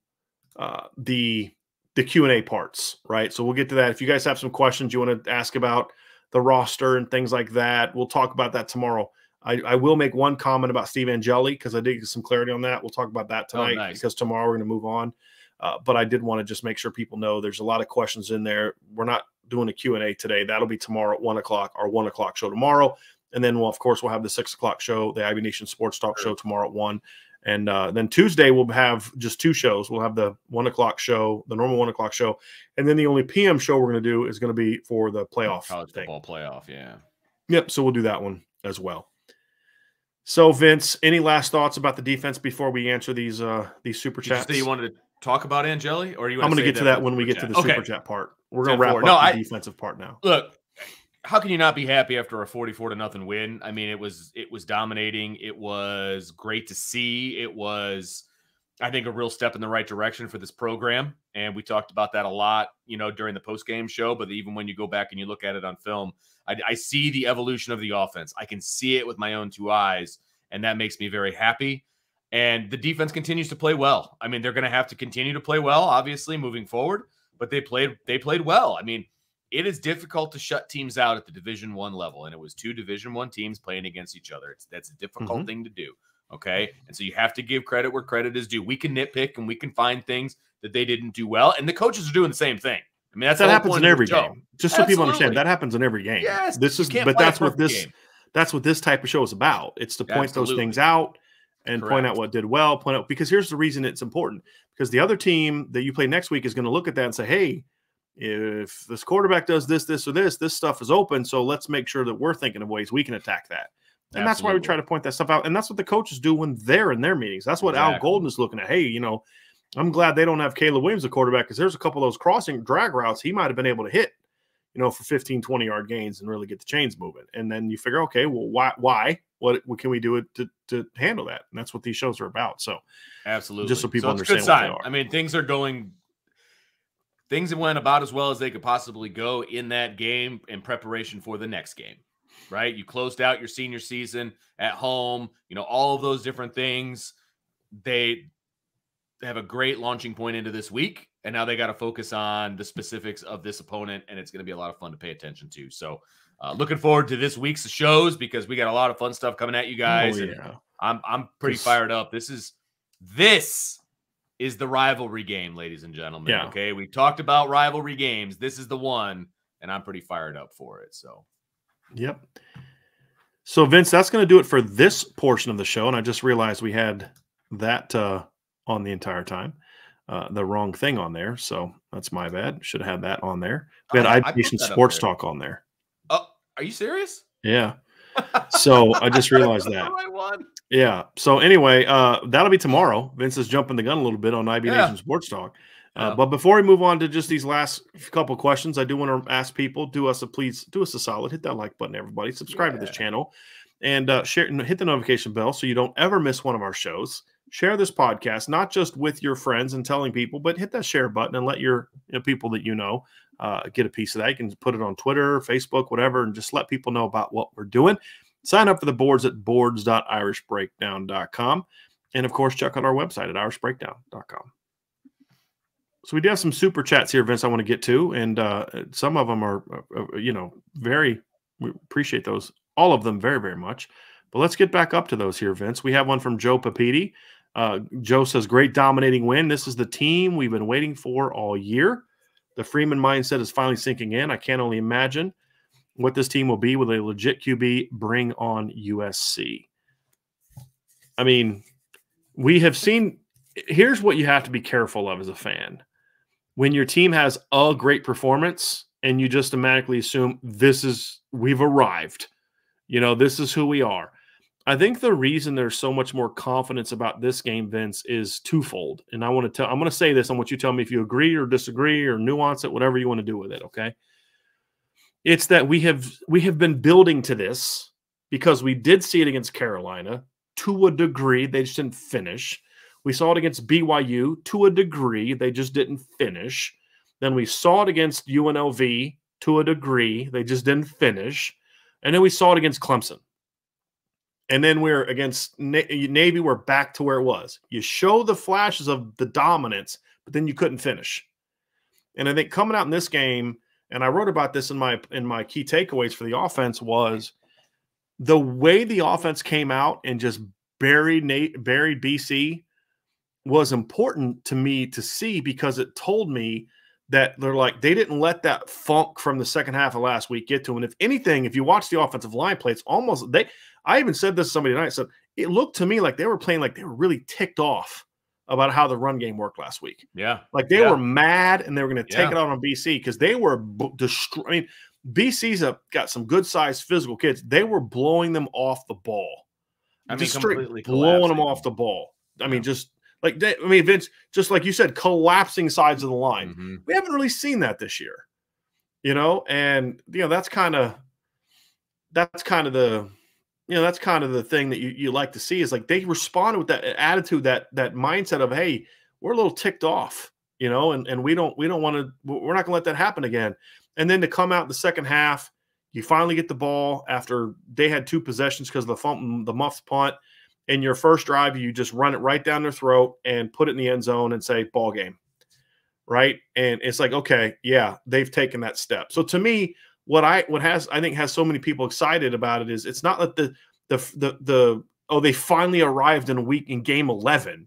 uh, the the Q and A parts, right? So we'll get to that. If you guys have some questions you want to ask about the roster and things like that, we'll talk about that tomorrow. I, I will make one comment about Steve Angeli because I did get some clarity on that. We'll talk about that oh, tonight oh, nice. because tomorrow we're going to move on. Uh, but I did want to just make sure people know there's a lot of questions in there. We're not doing a Q&A today. That'll be tomorrow at 1 o'clock, our 1 o'clock show tomorrow. And then, we'll, of course, we'll have the 6 o'clock show, the IB Nation Sports Talk show tomorrow at 1. And uh, then Tuesday, we'll have just two shows. We'll have the 1 o'clock show, the normal 1 o'clock show. And then the only PM show we're going to do is going to be for the playoff College thing. football playoff, yeah. Yep, so we'll do that one as well. So, Vince, any last thoughts about the defense before we answer these uh these super chats? You, you wanted to talk about Angeli, or you? I'm going to get to that when we get chat? to the okay. super chat part. We're going to wrap up no, the I, defensive part now. Look, how can you not be happy after a 44 to nothing win? I mean, it was it was dominating. It was great to see. It was I think a real step in the right direction for this program. And we talked about that a lot, you know, during the post game show. But even when you go back and you look at it on film, I, I, see the evolution of the offense. I can see it with my own two eyes, and that makes me very happy. And the defense continues to play well. I mean, they're going to have to continue to play well, obviously, moving forward. But they played they played well. I mean, it is difficult to shut teams out at the Division One level, and it was two Division One teams playing against each other. It's that's a difficult mm-hmm. thing to do. Okay. And so you have to give credit where credit is due. We can nitpick and we can find things that they didn't do well. And the coaches are doing the same thing. I mean, that's that happens in every game. Just so people understand, that happens in every game. Yes, this is, but that's what this, game. that's what this type of show is about. It's to point Absolutely. those things out and Correct. point out what did well. Point out because here's the reason it's important because the other team that you play next week is going to look at that and say, "Hey, if this quarterback does this, this, or this, this stuff is open. So let's make sure that we're thinking of ways we can attack that." And Absolutely. that's why we try to point that stuff out. And that's what the coaches do when they're in their meetings. That's what exactly. Al Golden is looking at. Hey, you know, I'm glad they don't have Caleb Williams, the quarterback, because there's a couple of those crossing drag routes he might have been able to hit, you know, for 15, 20 yard gains and really get the chains moving. And then you figure, okay, well, why, why, what, what can we do to, to handle that? And that's what these shows are about. So, absolutely. Just so people so understand. Good sign. I mean, things are going, things went about as well as they could possibly go in that game in preparation for the next game right? You closed out your senior season at home, you know, all of those different things. They have a great launching point into this week. And now they got to focus on the specifics of this opponent. And it's going to be a lot of fun to pay attention to. So, uh, looking forward to this week's shows because we got a lot of fun stuff coming at you guys. Oh, yeah. I'm I'm pretty fired up. This is this is the rivalry game, ladies and gentlemen. Yeah. Okay. We talked about rivalry games. This is the one, and I'm pretty fired up for it. So Yep. So Vince, that's going to do it for this portion of the show. And I just realized we had that uh, on the entire time, uh, the wrong thing on there. So that's my bad. Should have had that on there. We had uh, Nation Sports Talk on there. Oh, are you serious? Yeah. So I just realized that. Yeah. So anyway, uh, that'll be tomorrow. Vince is jumping the gun a little bit on IB yeah. Nation Sports Talk. Uh, but before we move on to just these last couple questions, I do want to ask people: do us a please, do us a solid, hit that like button, everybody, subscribe yeah. to this channel, and uh, share, hit the notification bell so you don't ever miss one of our shows. Share this podcast not just with your friends and telling people, but hit that share button and let your you know, people that you know uh, get a piece of that. You can put it on Twitter, Facebook, whatever, and just let people know about what we're doing. Sign up for the boards at boards.irishbreakdown.com. And of course, check out our website at irishbreakdown.com. So we do have some super chats here, Vince. I want to get to, and uh, some of them are, uh, uh, you know, very. We appreciate those, all of them, very, very much. But let's get back up to those here, Vince. We have one from Joe Papiti. Uh, Joe says, "Great dominating win. This is the team we've been waiting for all year. The Freeman mindset is finally sinking in. I can't only imagine what this team will be with a legit QB. Bring on USC. I mean, we have seen. Here's what you have to be careful of as a fan when your team has a great performance and you just automatically assume this is we've arrived you know this is who we are i think the reason there's so much more confidence about this game vince is twofold and i want to tell i'm going to say this i want you to tell me if you agree or disagree or nuance it whatever you want to do with it okay it's that we have we have been building to this because we did see it against carolina to a degree they just didn't finish we saw it against BYU to a degree. They just didn't finish. Then we saw it against UNLV to a degree. They just didn't finish. And then we saw it against Clemson. And then we're against Navy, we're back to where it was. You show the flashes of the dominance, but then you couldn't finish. And I think coming out in this game, and I wrote about this in my in my key takeaways for the offense was the way the offense came out and just buried Nate, buried BC was important to me to see because it told me that they're like they didn't let that funk from the second half of last week get to them. And if anything, if you watch the offensive line play, it's almost they. I even said this to somebody tonight. I said it looked to me like they were playing like they were really ticked off about how the run game worked last week. Yeah, like they yeah. were mad and they were going to take yeah. it out on BC because they were destroying. I mean, BC's a, got some good sized physical kids. They were blowing them off the ball. I mean, just straight blowing them off the ball. I mean, just like I mean, Vince, just like you said, collapsing sides of the line. Mm-hmm. We haven't really seen that this year, you know, and you know that's kind of that's kind of the you know that's kind of the thing that you, you like to see is like they responded with that uh, attitude that that mindset of hey we're a little ticked off you know and, and we don't we don't want to we're not gonna let that happen again. And then to come out in the second half you finally get the ball after they had two possessions because of the mm, the muffs punt. In your first drive you just run it right down their throat and put it in the end zone and say ball game. Right? And it's like okay yeah they've taken that step. So to me what I what has I think has so many people excited about it is it's not that the the the the oh they finally arrived in a week in game 11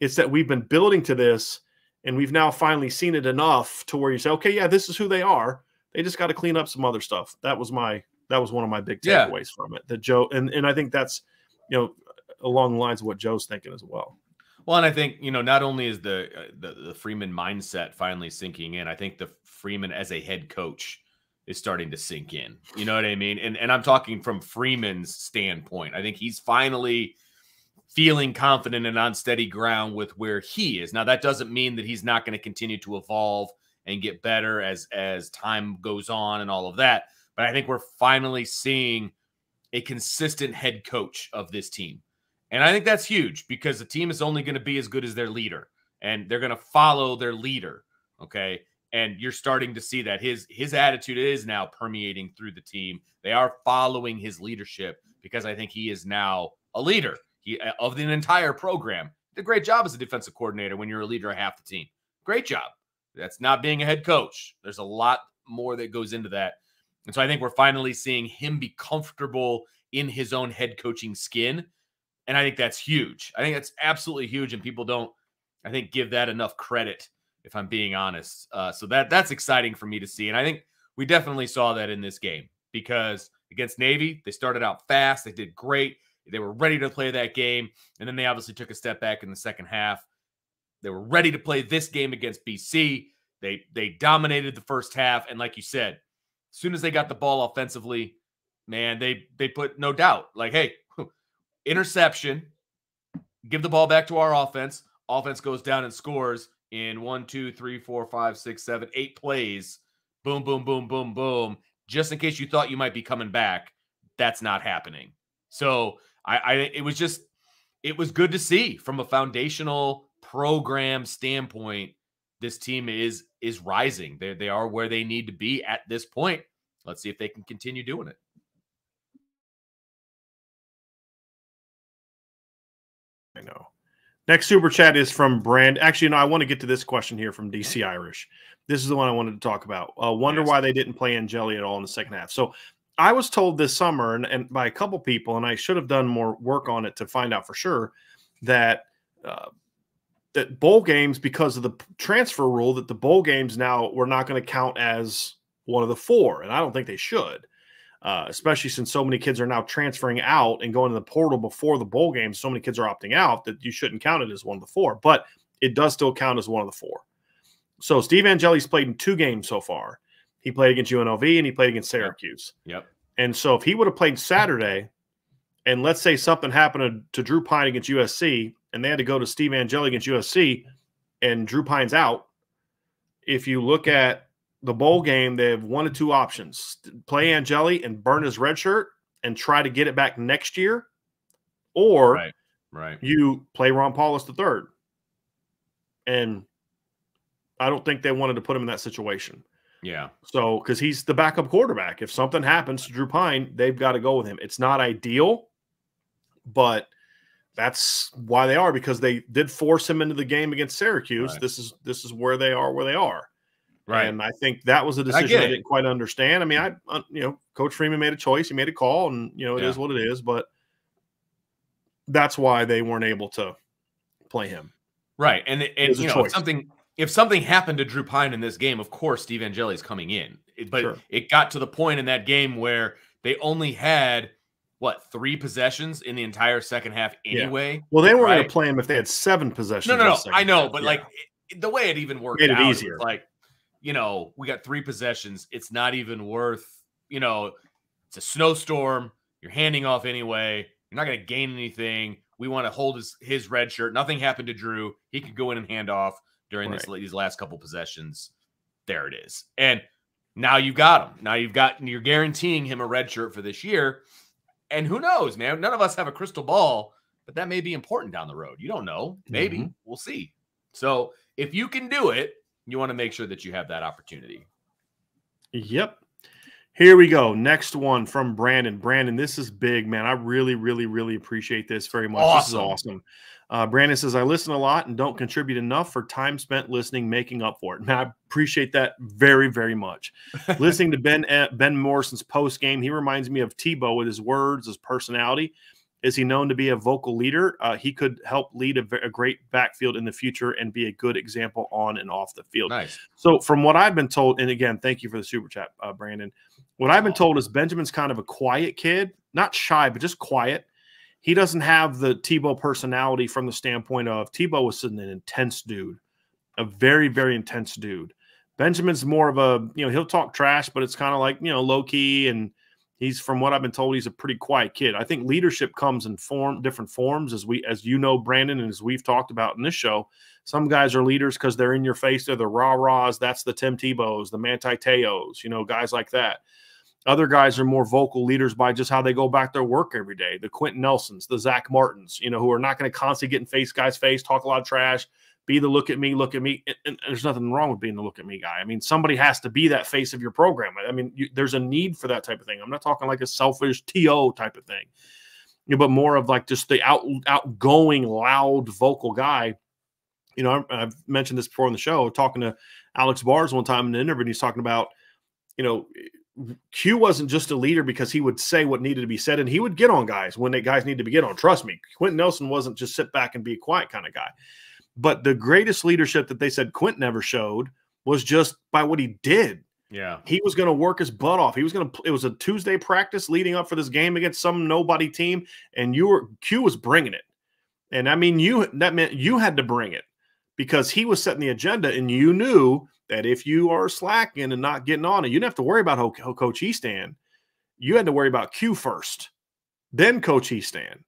it's that we've been building to this and we've now finally seen it enough to where you say okay yeah this is who they are. They just got to clean up some other stuff. That was my that was one of my big takeaways yeah. from it that joe and and i think that's you know along the lines of what joe's thinking as well. Well and i think you know not only is the uh, the, the freeman mindset finally sinking in i think the freeman as a head coach is starting to sink in. You know what I mean? And and I'm talking from Freeman's standpoint. I think he's finally feeling confident and on steady ground with where he is. Now that doesn't mean that he's not going to continue to evolve and get better as as time goes on and all of that. But I think we're finally seeing a consistent head coach of this team. And I think that's huge because the team is only going to be as good as their leader and they're going to follow their leader, okay? And you're starting to see that his his attitude is now permeating through the team. They are following his leadership because I think he is now a leader he, uh, of the entire program. Did great job as a defensive coordinator when you're a leader of half the team. Great job. That's not being a head coach. There's a lot more that goes into that. And so I think we're finally seeing him be comfortable in his own head coaching skin. And I think that's huge. I think that's absolutely huge. And people don't, I think, give that enough credit if I'm being honest. Uh, so that that's exciting for me to see, and I think we definitely saw that in this game because against Navy they started out fast, they did great, they were ready to play that game, and then they obviously took a step back in the second half. They were ready to play this game against BC. They they dominated the first half, and like you said, as soon as they got the ball offensively, man, they they put no doubt like, hey, interception, give the ball back to our offense. Offense goes down and scores in one, two, three, four, five, six, seven, eight plays. Boom, boom, boom, boom, boom. Just in case you thought you might be coming back, that's not happening. So I, I it was just it was good to see from a foundational program standpoint. This team is is rising. They they are where they need to be at this point. Let's see if they can continue doing it. Next super chat is from Brand. Actually, no, I want to get to this question here from DC Irish. This is the one I wanted to talk about. Uh, wonder yes. why they didn't play Angeli at all in the second half. So I was told this summer and, and, by a couple people, and I should have done more work on it to find out for sure that uh, that bowl games, because of the transfer rule, that the bowl games now we're not going to count as one of the four, and I don't think they should uh, especially since so many kids are now transferring out and going to the portal before the bowl game. So many kids are opting out that you shouldn't count it as one of the four, but it does still count as one of the four. So Steve Angeli's played in two games so far. He played against UNLV and he played against Syracuse. Yep. yep. And so if he would have played Saturday, and let's say something happened to, to Drew Pyne against USC, and they had to go to Steve Angeli against USC, and Drew Pyne's out. If you look at the bowl game, they have one or two options: play Angeli and burn his red shirt and try to get it back next year, or right, right. you play Ron Powlus the third. And I don't think they wanted to put him in that situation. Yeah. So because he's the backup quarterback, if something happens to Drew Pyne, they've got to go with him. It's not ideal, but that's why they are because they did force him into the game against Syracuse. Right. This is this is where they are where they are. Right. And I think that was a decision I, I, didn't quite understand. I mean, I, uh, you know, Coach Freeman made a choice. He made a call, and you know, it yeah. is what it is. But that's why they weren't able to play him. Right. And and you know, if something if something happened to Drew Pyne in this game, of course, Steve Angeli is coming in. But sure. it got to the point in that game where they only had what three possessions in the entire second half anyway. Yeah. Well, they weren't right? going to play him if they had seven possessions. No, no, no. I know, but yeah. like it, the way it even worked Made it out, easier. like you know, we got three possessions. It's not even worth, you know, it's a snowstorm. You're handing off anyway. You're not going to gain anything. We want to hold his, his red shirt. Nothing happened to Drew. He could go in and hand off during right. this, these last couple possessions. There it is. And Now you've got him. Now you've got you're guaranteeing him a red shirt for this year. And who knows, man? None of us have a crystal ball, but that may be important down the road. You don't know. Maybe mm-hmm. we'll see. So if you can do it, you want to make sure that you have that opportunity. Yep. Here we go. Next one from Brandon. Brandon, this is big, man. I really, really, really appreciate this very much. Awesome. This is awesome. Uh, Brandon says, I listen a lot and don't contribute enough for time spent listening, making up for it. And I appreciate that very, very much. listening to Ben uh, Ben Morrison's post game, he reminds me of Tebow with his words, his personality. Is he known to be a vocal leader? Uh, he could help lead a, a, great backfield in the future and be a good example on and off the field. Nice. So, from what I've been told, and again, thank you for the super chat, uh, Brandon. What I've been told is Benjamin's kind of a quiet kid, not shy, but just quiet. He doesn't have the Tebow personality from the standpoint of Tebow was an intense dude, a very, very intense dude. Benjamin's more of a, you know, he'll talk trash, but it's kind of like, you know, low key and he's from what I've been told, he's a pretty quiet kid. I think leadership comes in form different forms, as we as you know, Brandon, and as we've talked about in this show. Some guys are leaders because they're in your face. They're the rah rahs. That's the Tim Tebows, the Manti Te'os, you know, guys like that. Other guys are more vocal leaders by just how they go back their work every day. The Quenton Nelsons, the Zach Martins, you know, who are not going to constantly get in face guys' face, talk a lot of trash, be the look at me, look at me. And, and, there's nothing wrong with being the look at me guy. I mean, somebody has to be that face of your program. I mean, you, there's a need for that type of thing. I'm not talking like a selfish TO type of thing, you know, but more of like just the out outgoing, loud, vocal guy. You know, I've mentioned this before on the show, talking to Alex Bars one time in an interview, and he's talking about, you know, Q wasn't just a leader because he would say what needed to be said, and he would get on guys when the guys needed to be get on. Trust me, Quenton Nelson wasn't just sit back and be a quiet kind of guy. But the greatest leadership that they said Quint never showed was just by what he did. Yeah. He was going to work his butt off. He was going to, it was a Tuesday practice leading up for this game against some nobody team. And you were, Q was bringing it. And I mean, you, that meant you had to bring it because he was setting the agenda and you knew that if you are slacking and not getting on it, you didn't have to worry about Coach Hiestand. You had to worry about Q first, then Coach Hiestand.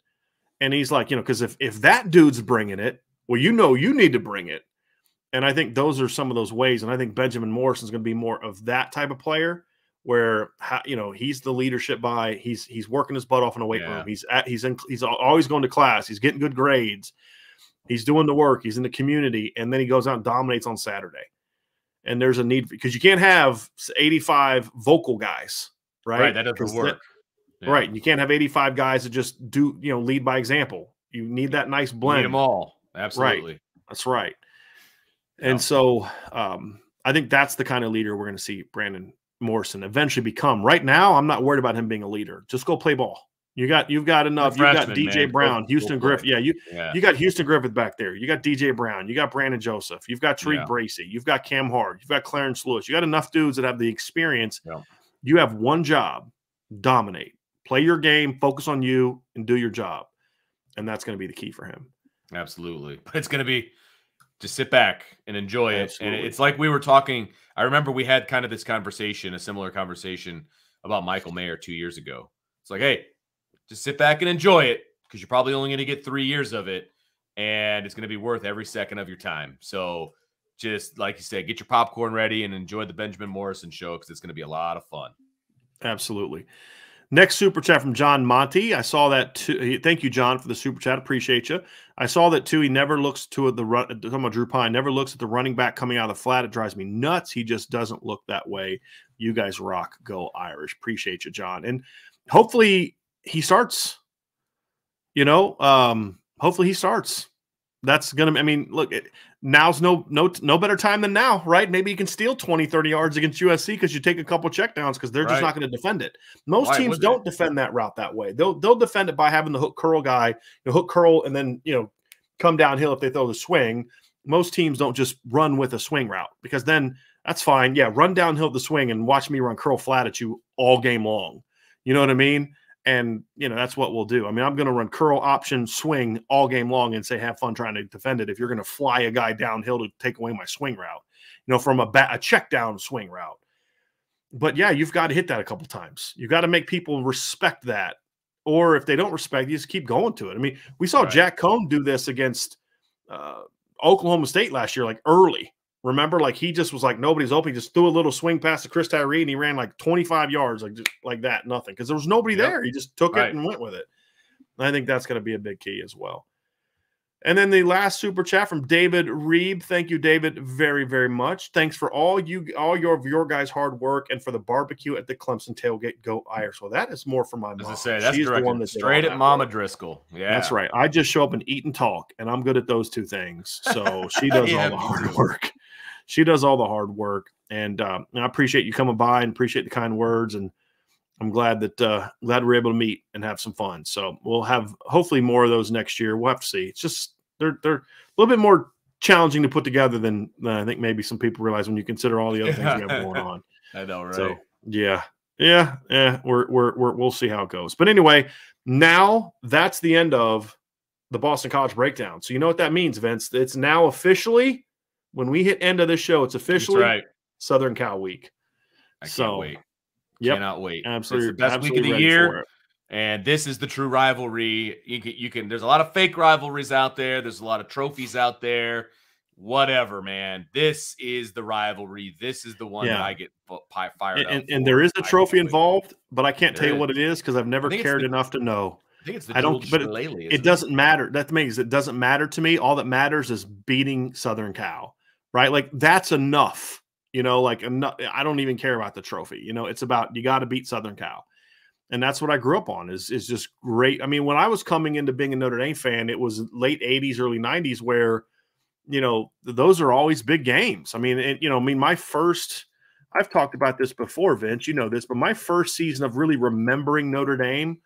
And he's like, you know, because if if that dude's bringing it, well, you know, you need to bring it. And I think those are some of those ways. And I think Benjamin Morrison is going to be more of that type of player where you know he's the leadership by he's he's working his butt off in a weight yeah. room. He's at he's in he's always going to class. He's getting good grades. He's doing the work. He's in the community, and then he goes out and dominates on Saturday and there's a need because you can't have 85 vocal guys, right? Right, that doesn't work. That, yeah. Right, you can't have 85 guys that just do you know lead by example. You need that nice blend. Need them all, absolutely. Right. That's right. And yeah. so um, I think that's the kind of leader we're going to see Brandon Morrison eventually become. Right now, I'm not worried about him being a leader. Just go play ball. You got you've got enough. You got DJ man. Brown, Houston Griffith. Yeah, you yeah. you got Houston Griffith back there. You got DJ Brown. You got Brandon Joseph. You've got Tariq yeah. Bracy. You've got Cam Hart. You've got Clarence Lewis. You got enough dudes that have the experience. Yeah. You have one job: dominate, play your game, focus on you, and do your job. And that's going to be the key for him. Absolutely, but it's going to be just sit back and enjoy Absolutely. it. And it's like we were talking. I remember we had kind of this conversation, a similar conversation about Michael Mayer two years ago. It's like, hey, just sit back and enjoy it because you're probably only going to get three years of it and it's going to be worth every second of your time. So just like you said, get your popcorn ready and enjoy the Benjamin Morrison show because it's going to be a lot of fun. Absolutely. Next super chat from John Monty. I saw that too. Thank you, John, for the super chat. Appreciate you. I saw that too. He never looks to the run. Talking about Drew Pyne, never looks at the running back coming out of the flat. It drives me nuts. He just doesn't look that way. You guys rock. Go Irish. Appreciate you, John. And hopefully he starts. You know, um, hopefully he starts. That's gonna. I mean, look, it, now's no no no better time than now, right? Maybe you can steal 20, 30 yards against USC because you take a couple checkdowns because they're right. just not going to defend it. Most Why teams don't they? defend that route that way. They'll they'll defend it by having the hook curl guy, the hook curl, and then you know come downhill if they throw the swing. Most teams don't just run with a swing route because then that's fine. Yeah, run downhill the swing and watch me run curl flat at you all game long. You know what I mean? And you know that's what we'll do. I mean, I'm going to run curl option swing all game long and say have fun trying to defend it. If you're going to fly a guy downhill to take away my swing route, you know, from a bat, a check down swing route. But yeah, you've got to hit that a couple times. You've got to make people respect that. Or if they don't respect, you just keep going to it. I mean, we saw right. Jack Coan do this against uh, Oklahoma State last year, like early. Remember, like he just was like nobody's open. He just threw a little swing past to Chris Tyree and he ran like 25 yards, like just like that, nothing. Because there was nobody yep. there. He just took right. it and went with it. And I think that's going to be a big key as well. And then the last super chat from David Reeb. Thank you, David, very, very much. Thanks for all you all your your guys' hard work and for the barbecue at the Clemson tailgate. Go Irish. Well, that is more for my mom. As I say, that's She's the one that's straight at Mama work. Driskell. Yeah, that's right. I just show up and eat and talk, and I'm good at those two things. So she does yeah, all the hard work. She does all the hard work, and, uh, and I appreciate you coming by and appreciate the kind words and I'm glad that uh, glad we're able to meet and have some fun. So we'll have hopefully more of those next year. We'll have to see. It's just they're they're a little bit more challenging to put together than, than I think maybe some people realize when you consider all the other things we have going on. I know, right? So yeah, yeah, yeah. We're we're we're we'll see how it goes. But anyway, now that's the end of the Boston College breakdown. So you know what that means, Vince? It's now officially when we hit end of this show. It's officially right. Southern Cal week. I so, wait. Yep. Cannot wait. Absolutely. It's the best week of the year. And this is the true rivalry. You can, you can, there's a lot of fake rivalries out there. There's a lot of trophies out there. Whatever, man. This is the rivalry. This is the one yeah. that I get fired and, and, and there is a trophy involved, but I can't there tell you what it is because I've never cared the, enough to know. I think it's the I don't, but it, it, it, doesn't matter. That means it doesn't matter to me. All that matters is beating Southern Cal, right? Like that's enough you know, like I don't even care about the trophy. You know, it's about you got to beat Southern Cal, and that's what I grew up on. Is is just great. I mean, when I was coming into being a Notre Dame fan, it was late '80s, early '90s, where you know those are always big games. I mean, it, you know, I mean, my first. I've talked about this before, Vince. You know this, but my first season of really remembering Notre Dame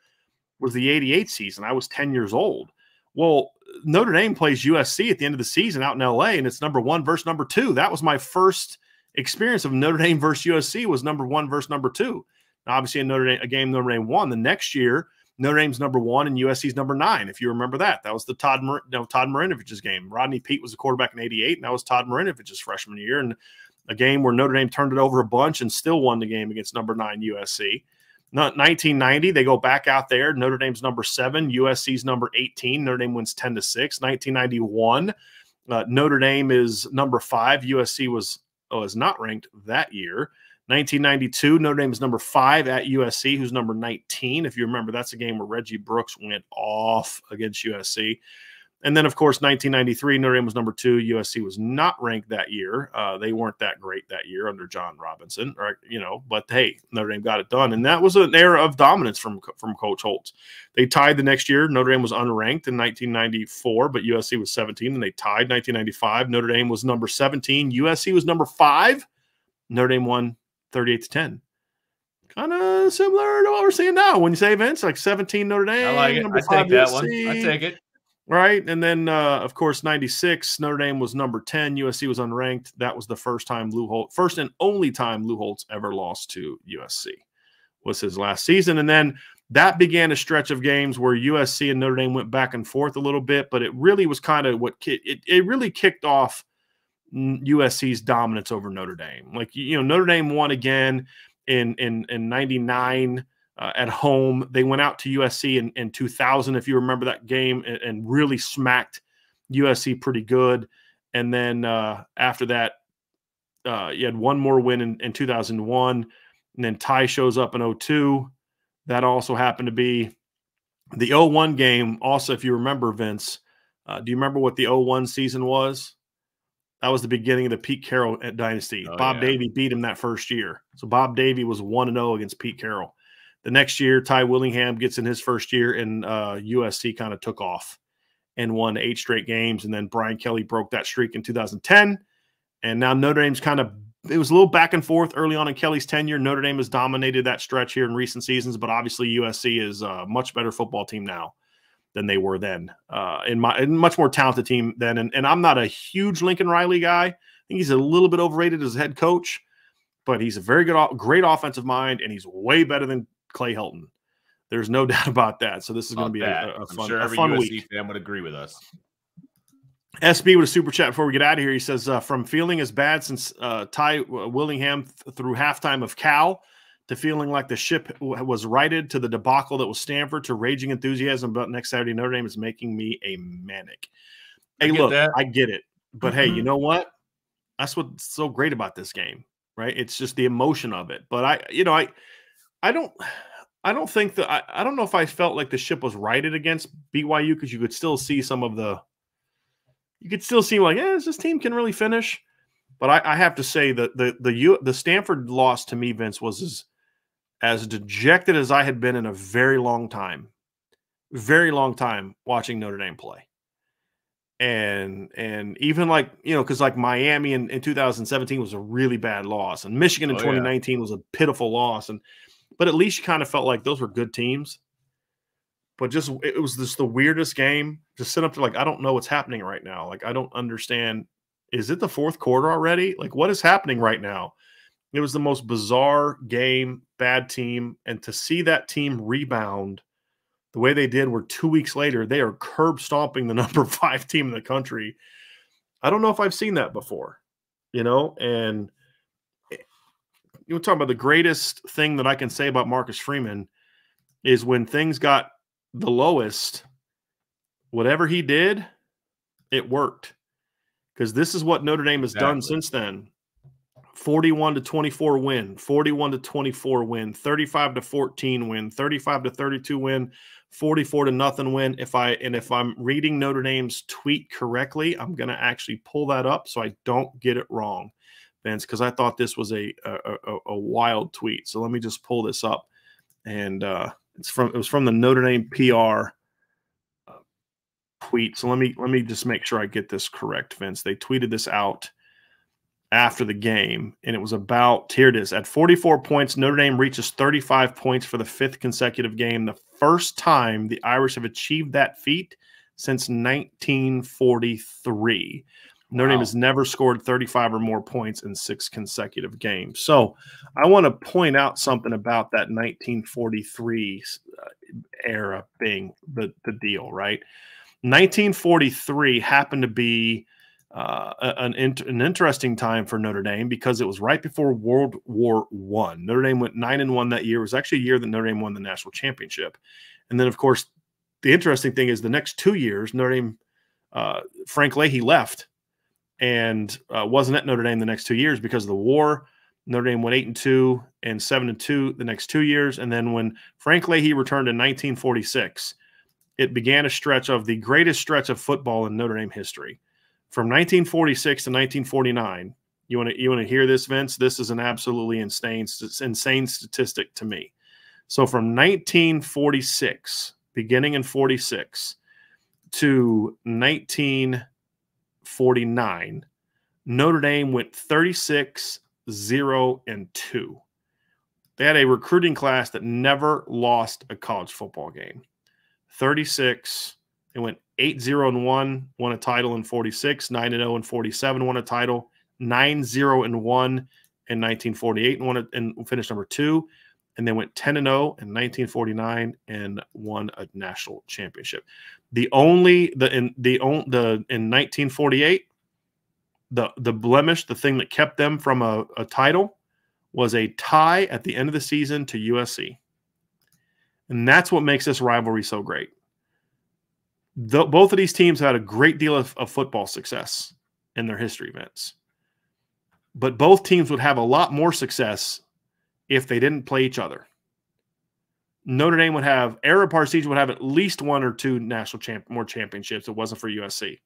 was the '88 season. I was 10 years old. Well, Notre Dame plays USC at the end of the season out in LA, and it's number one versus number two. That was my first experience of Notre Dame versus USC was number one versus number two. Now, obviously, in Notre Dame, a game Notre Dame won. The next year, Notre Dame's number one and USC's number nine. If you remember that, that was the Todd Mar- no, Todd Marinovich's game. Rodney Peete was the quarterback in '88, and that was Todd Marinovich's freshman year, and a game where Notre Dame turned it over a bunch and still won the game against number nine USC. 1990, they go back out there. Notre Dame's number seven, USC's number 18. Notre Dame wins 10 to 6. 1991, uh, Notre Dame is number five. USC was oh, is not ranked that year. 1992, Notre Dame is number five at USC, who's number 19. If you remember, that's a game where Reggie Brooks went off against USC. And then, of course, 1993, Notre Dame was number two. USC was not ranked that year. Uh, they weren't that great that year under John Robinson, right? You know, but hey, Notre Dame got it done, and that was an era of dominance from from Coach Holtz. They tied the next year. Notre Dame was unranked in 1994, but USC was 17, and they tied 1995. Notre Dame was number 17. USC was number five. Notre Dame won 38 to 10 kind of similar to what we're seeing now. When you say events like 17 Notre Dame, I like it. I take that one. I take it right? And then, uh, of course, 96, Notre Dame was number 10. USC was unranked. That was the first time Lou Holtz, first and only time Lou Holtz ever lost to USC was his last season. And then that began a stretch of games where USC and Notre Dame went back and forth a little bit, but it really was kind of what it, it really kicked off USC's dominance over Notre Dame. Like, you know, Notre Dame won again in, in, in 99 uh, at home. They went out to USC in, in 2000, if you remember that game, and, and really smacked USC pretty good. And then uh, after that, uh, you had one more win in, in 2001. And then Ty shows up in 02. That also happened to be the 01 game. Also, if you remember, Vince, uh, do you remember what the 01 season was? That was the beginning of the Pete Carroll dynasty. Oh, Bob yeah. Davie beat him that first year. So Bob Davie was 1 0 against Pete Carroll. The next year, Ty Willingham gets in his first year, and uh, USC kind of took off and won eight straight games. And then Brian Kelly broke that streak in 2010. And now Notre Dame's kind of it was a little back and forth early on in Kelly's tenure. Notre Dame has dominated that stretch here in recent seasons, but obviously USC is a much better football team now than they were then. Uh, in my in much more talented team then. And, and I'm not a huge Lincoln Riley guy. I think he's a little bit overrated as head coach, but he's a very good, great offensive mind, and he's way better than Clay Helton. There's no doubt about that. So this is going to be a, a, fun, sure a fun USC week. fan would agree with us. SB with a super chat before we get out of here. He says, uh, from feeling as bad since uh, Ty Willingham th- through halftime of Cal to feeling like the ship was righted to the debacle that was Stanford to raging enthusiasm about next Saturday Notre Dame is making me a manic. Hey, look, that. I get it. But mm-hmm. hey, you mm-hmm. know what? That's what's so great about this game, right? It's just the emotion of it. But I, you know, I, I don't, I don't think that I, I don't know if I felt like the ship was righted against BYU because you could still see some of the, you could still see like, yeah, this team can really finish. But I, I have to say that the the U, the Stanford loss to me, Vince, was as as dejected as I had been in a very long time, very long time watching Notre Dame play and and even like you know because like miami in, in 2017 was a really bad loss and michigan in oh, 2019 yeah. was a pitiful loss and but at least you kind of felt like those were good teams. But just it was just the weirdest game to sit up to like i don't know what's happening right now. Like i don't understand. Is it the fourth quarter already? Like what is happening right now? It was the most bizarre game bad team and to see that team rebound the way they did were two weeks later, they are curb stomping the number five team in the country. I don't know if I've seen that before, you know, and you know, talking about the greatest thing that I can say about Marcus Freeman is when things got the lowest, whatever he did, it worked. Because this is what Notre Dame has exactly. done since then. 41 to 24 win, 41 to 24 win, 35 to 14 win, 35 to 32 win, 44 to nothing win. If I and if I'm reading Notre Dame's tweet correctly, I'm going to actually pull that up so I don't get it wrong, Vince, because I thought this was a, a, a wild tweet. So let me just pull this up, and uh, it's from it was from the Notre Dame PR uh, tweet. So let me let me just make sure I get this correct, Vince. They tweeted this out after the game, and it was about here it is at 44 points. Notre Dame reaches 35 points for the fifth consecutive game, the first time the Irish have achieved that feat since 1943. Notre Dame has never scored 35 or more points in six consecutive games. So I want to point out something about that 1943 uh, era being the, the deal, right? 1943 happened to be uh, an, an interesting time for Notre Dame because it was right before World War One. Notre Dame went nine and one that year. It was actually a year that Notre Dame won the national championship, and then of course the interesting thing is the next two years Notre Dame uh, Frank Leahy left and uh, wasn't at Notre Dame the next two years because of the war. Notre Dame went eight and two and seven and two the next two years, and then when Frank Leahy returned in 1946, it began a stretch of the greatest stretch of football in Notre Dame history from 1946 to 1949. You want to you want to hear this, Vince? This is an absolutely insane insane statistic to me. So from 1946, beginning in 46 to 1949, Notre Dame went 36 0 and 2. They had a recruiting class that never lost a college football game. 36 they went 8 0 and 1, won a title in 46, 9 0 and 47, won a title, 9 0 and 1 in 1948 and won it and finished number two. And then went 10 and 0 in 1949 and won a national championship. The only the in the the in 1948 the the blemish, the thing that kept them from a, a title was a tie at the end of the season to USC. And that's what makes this rivalry so great the, both of these teams had a great deal of, of football success in their history Vince. But both teams would have a lot more success if they didn't play each other. Notre Dame would have Ara Parseghian would have at least one or two national champ more championships. If it wasn't for USC.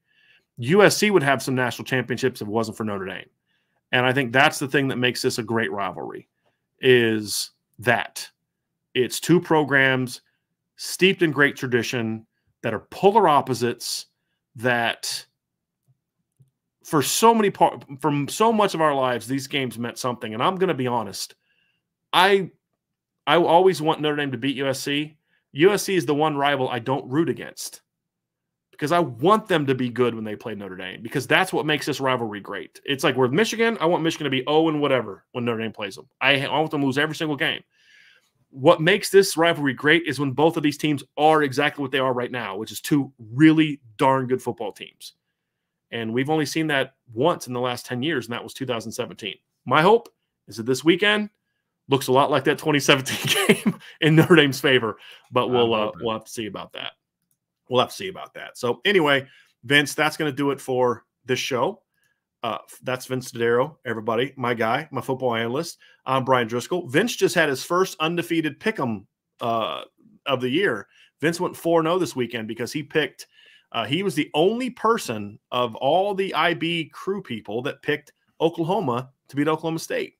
USC would have some national championships if it wasn't for Notre Dame. And I think that's the thing that makes this a great rivalry is that it's two programs steeped in great tradition that are polar opposites that for so many part from so much of our lives these games meant something and i'm going to be honest i i always want notre dame to beat usc usc is the one rival i don't root against because i want them to be good when they play notre dame because that's what makes this rivalry great it's like with michigan i want michigan to be 0 and whatever when notre dame plays them i, I want them to lose every single game what makes this rivalry great is when both of these teams are exactly what they are right now, which is two really darn good football teams. And we've only seen that once in the last 10 years, and that was 2017. My hope is that this weekend looks a lot like that 2017 game in Notre Dame's favor, but we'll uh, we'll have to see about that. We'll have to see about that. So anyway, Vince, that's going to do it for this show. Uh, that's Vince Dodaro, everybody, my guy, my football analyst. I'm Bryan Driskell. Vince just had his first undefeated pick'em uh, of the year. Vince went 4 0 this weekend because he picked, uh, he was the only person of all the IB crew people that picked Oklahoma to beat Oklahoma State.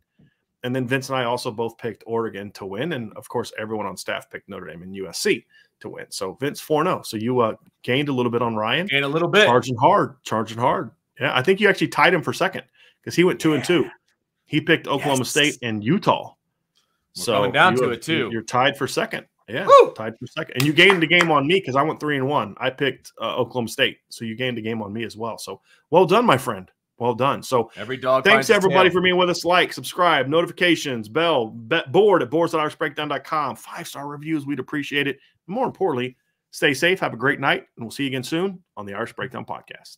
And then Vince and I also both picked Oregon to win. And of course, everyone on staff picked Notre Dame and USC to win. So Vince 4 0. So you uh, gained a little bit on Ryan. And a little bit. Charging hard, charging hard. Yeah, I think you actually tied him for second because he went two yeah. and two. He picked Oklahoma yes. State and Utah. We're so coming down to it too. You're tied for second. Yeah, Woo! tied for second. And you gained the game on me because I went three and one. I picked uh, Oklahoma State, so you gained a game on me as well. So well done, my friend. Well done. So every dog. Thanks everybody for being with us. Like, subscribe, notifications, bell, bet, board at boards.irishbreakdown.com. Five star reviews. We'd appreciate it. More importantly, stay safe. Have a great night, and we'll see you again soon on the Irish Breakdown Podcast.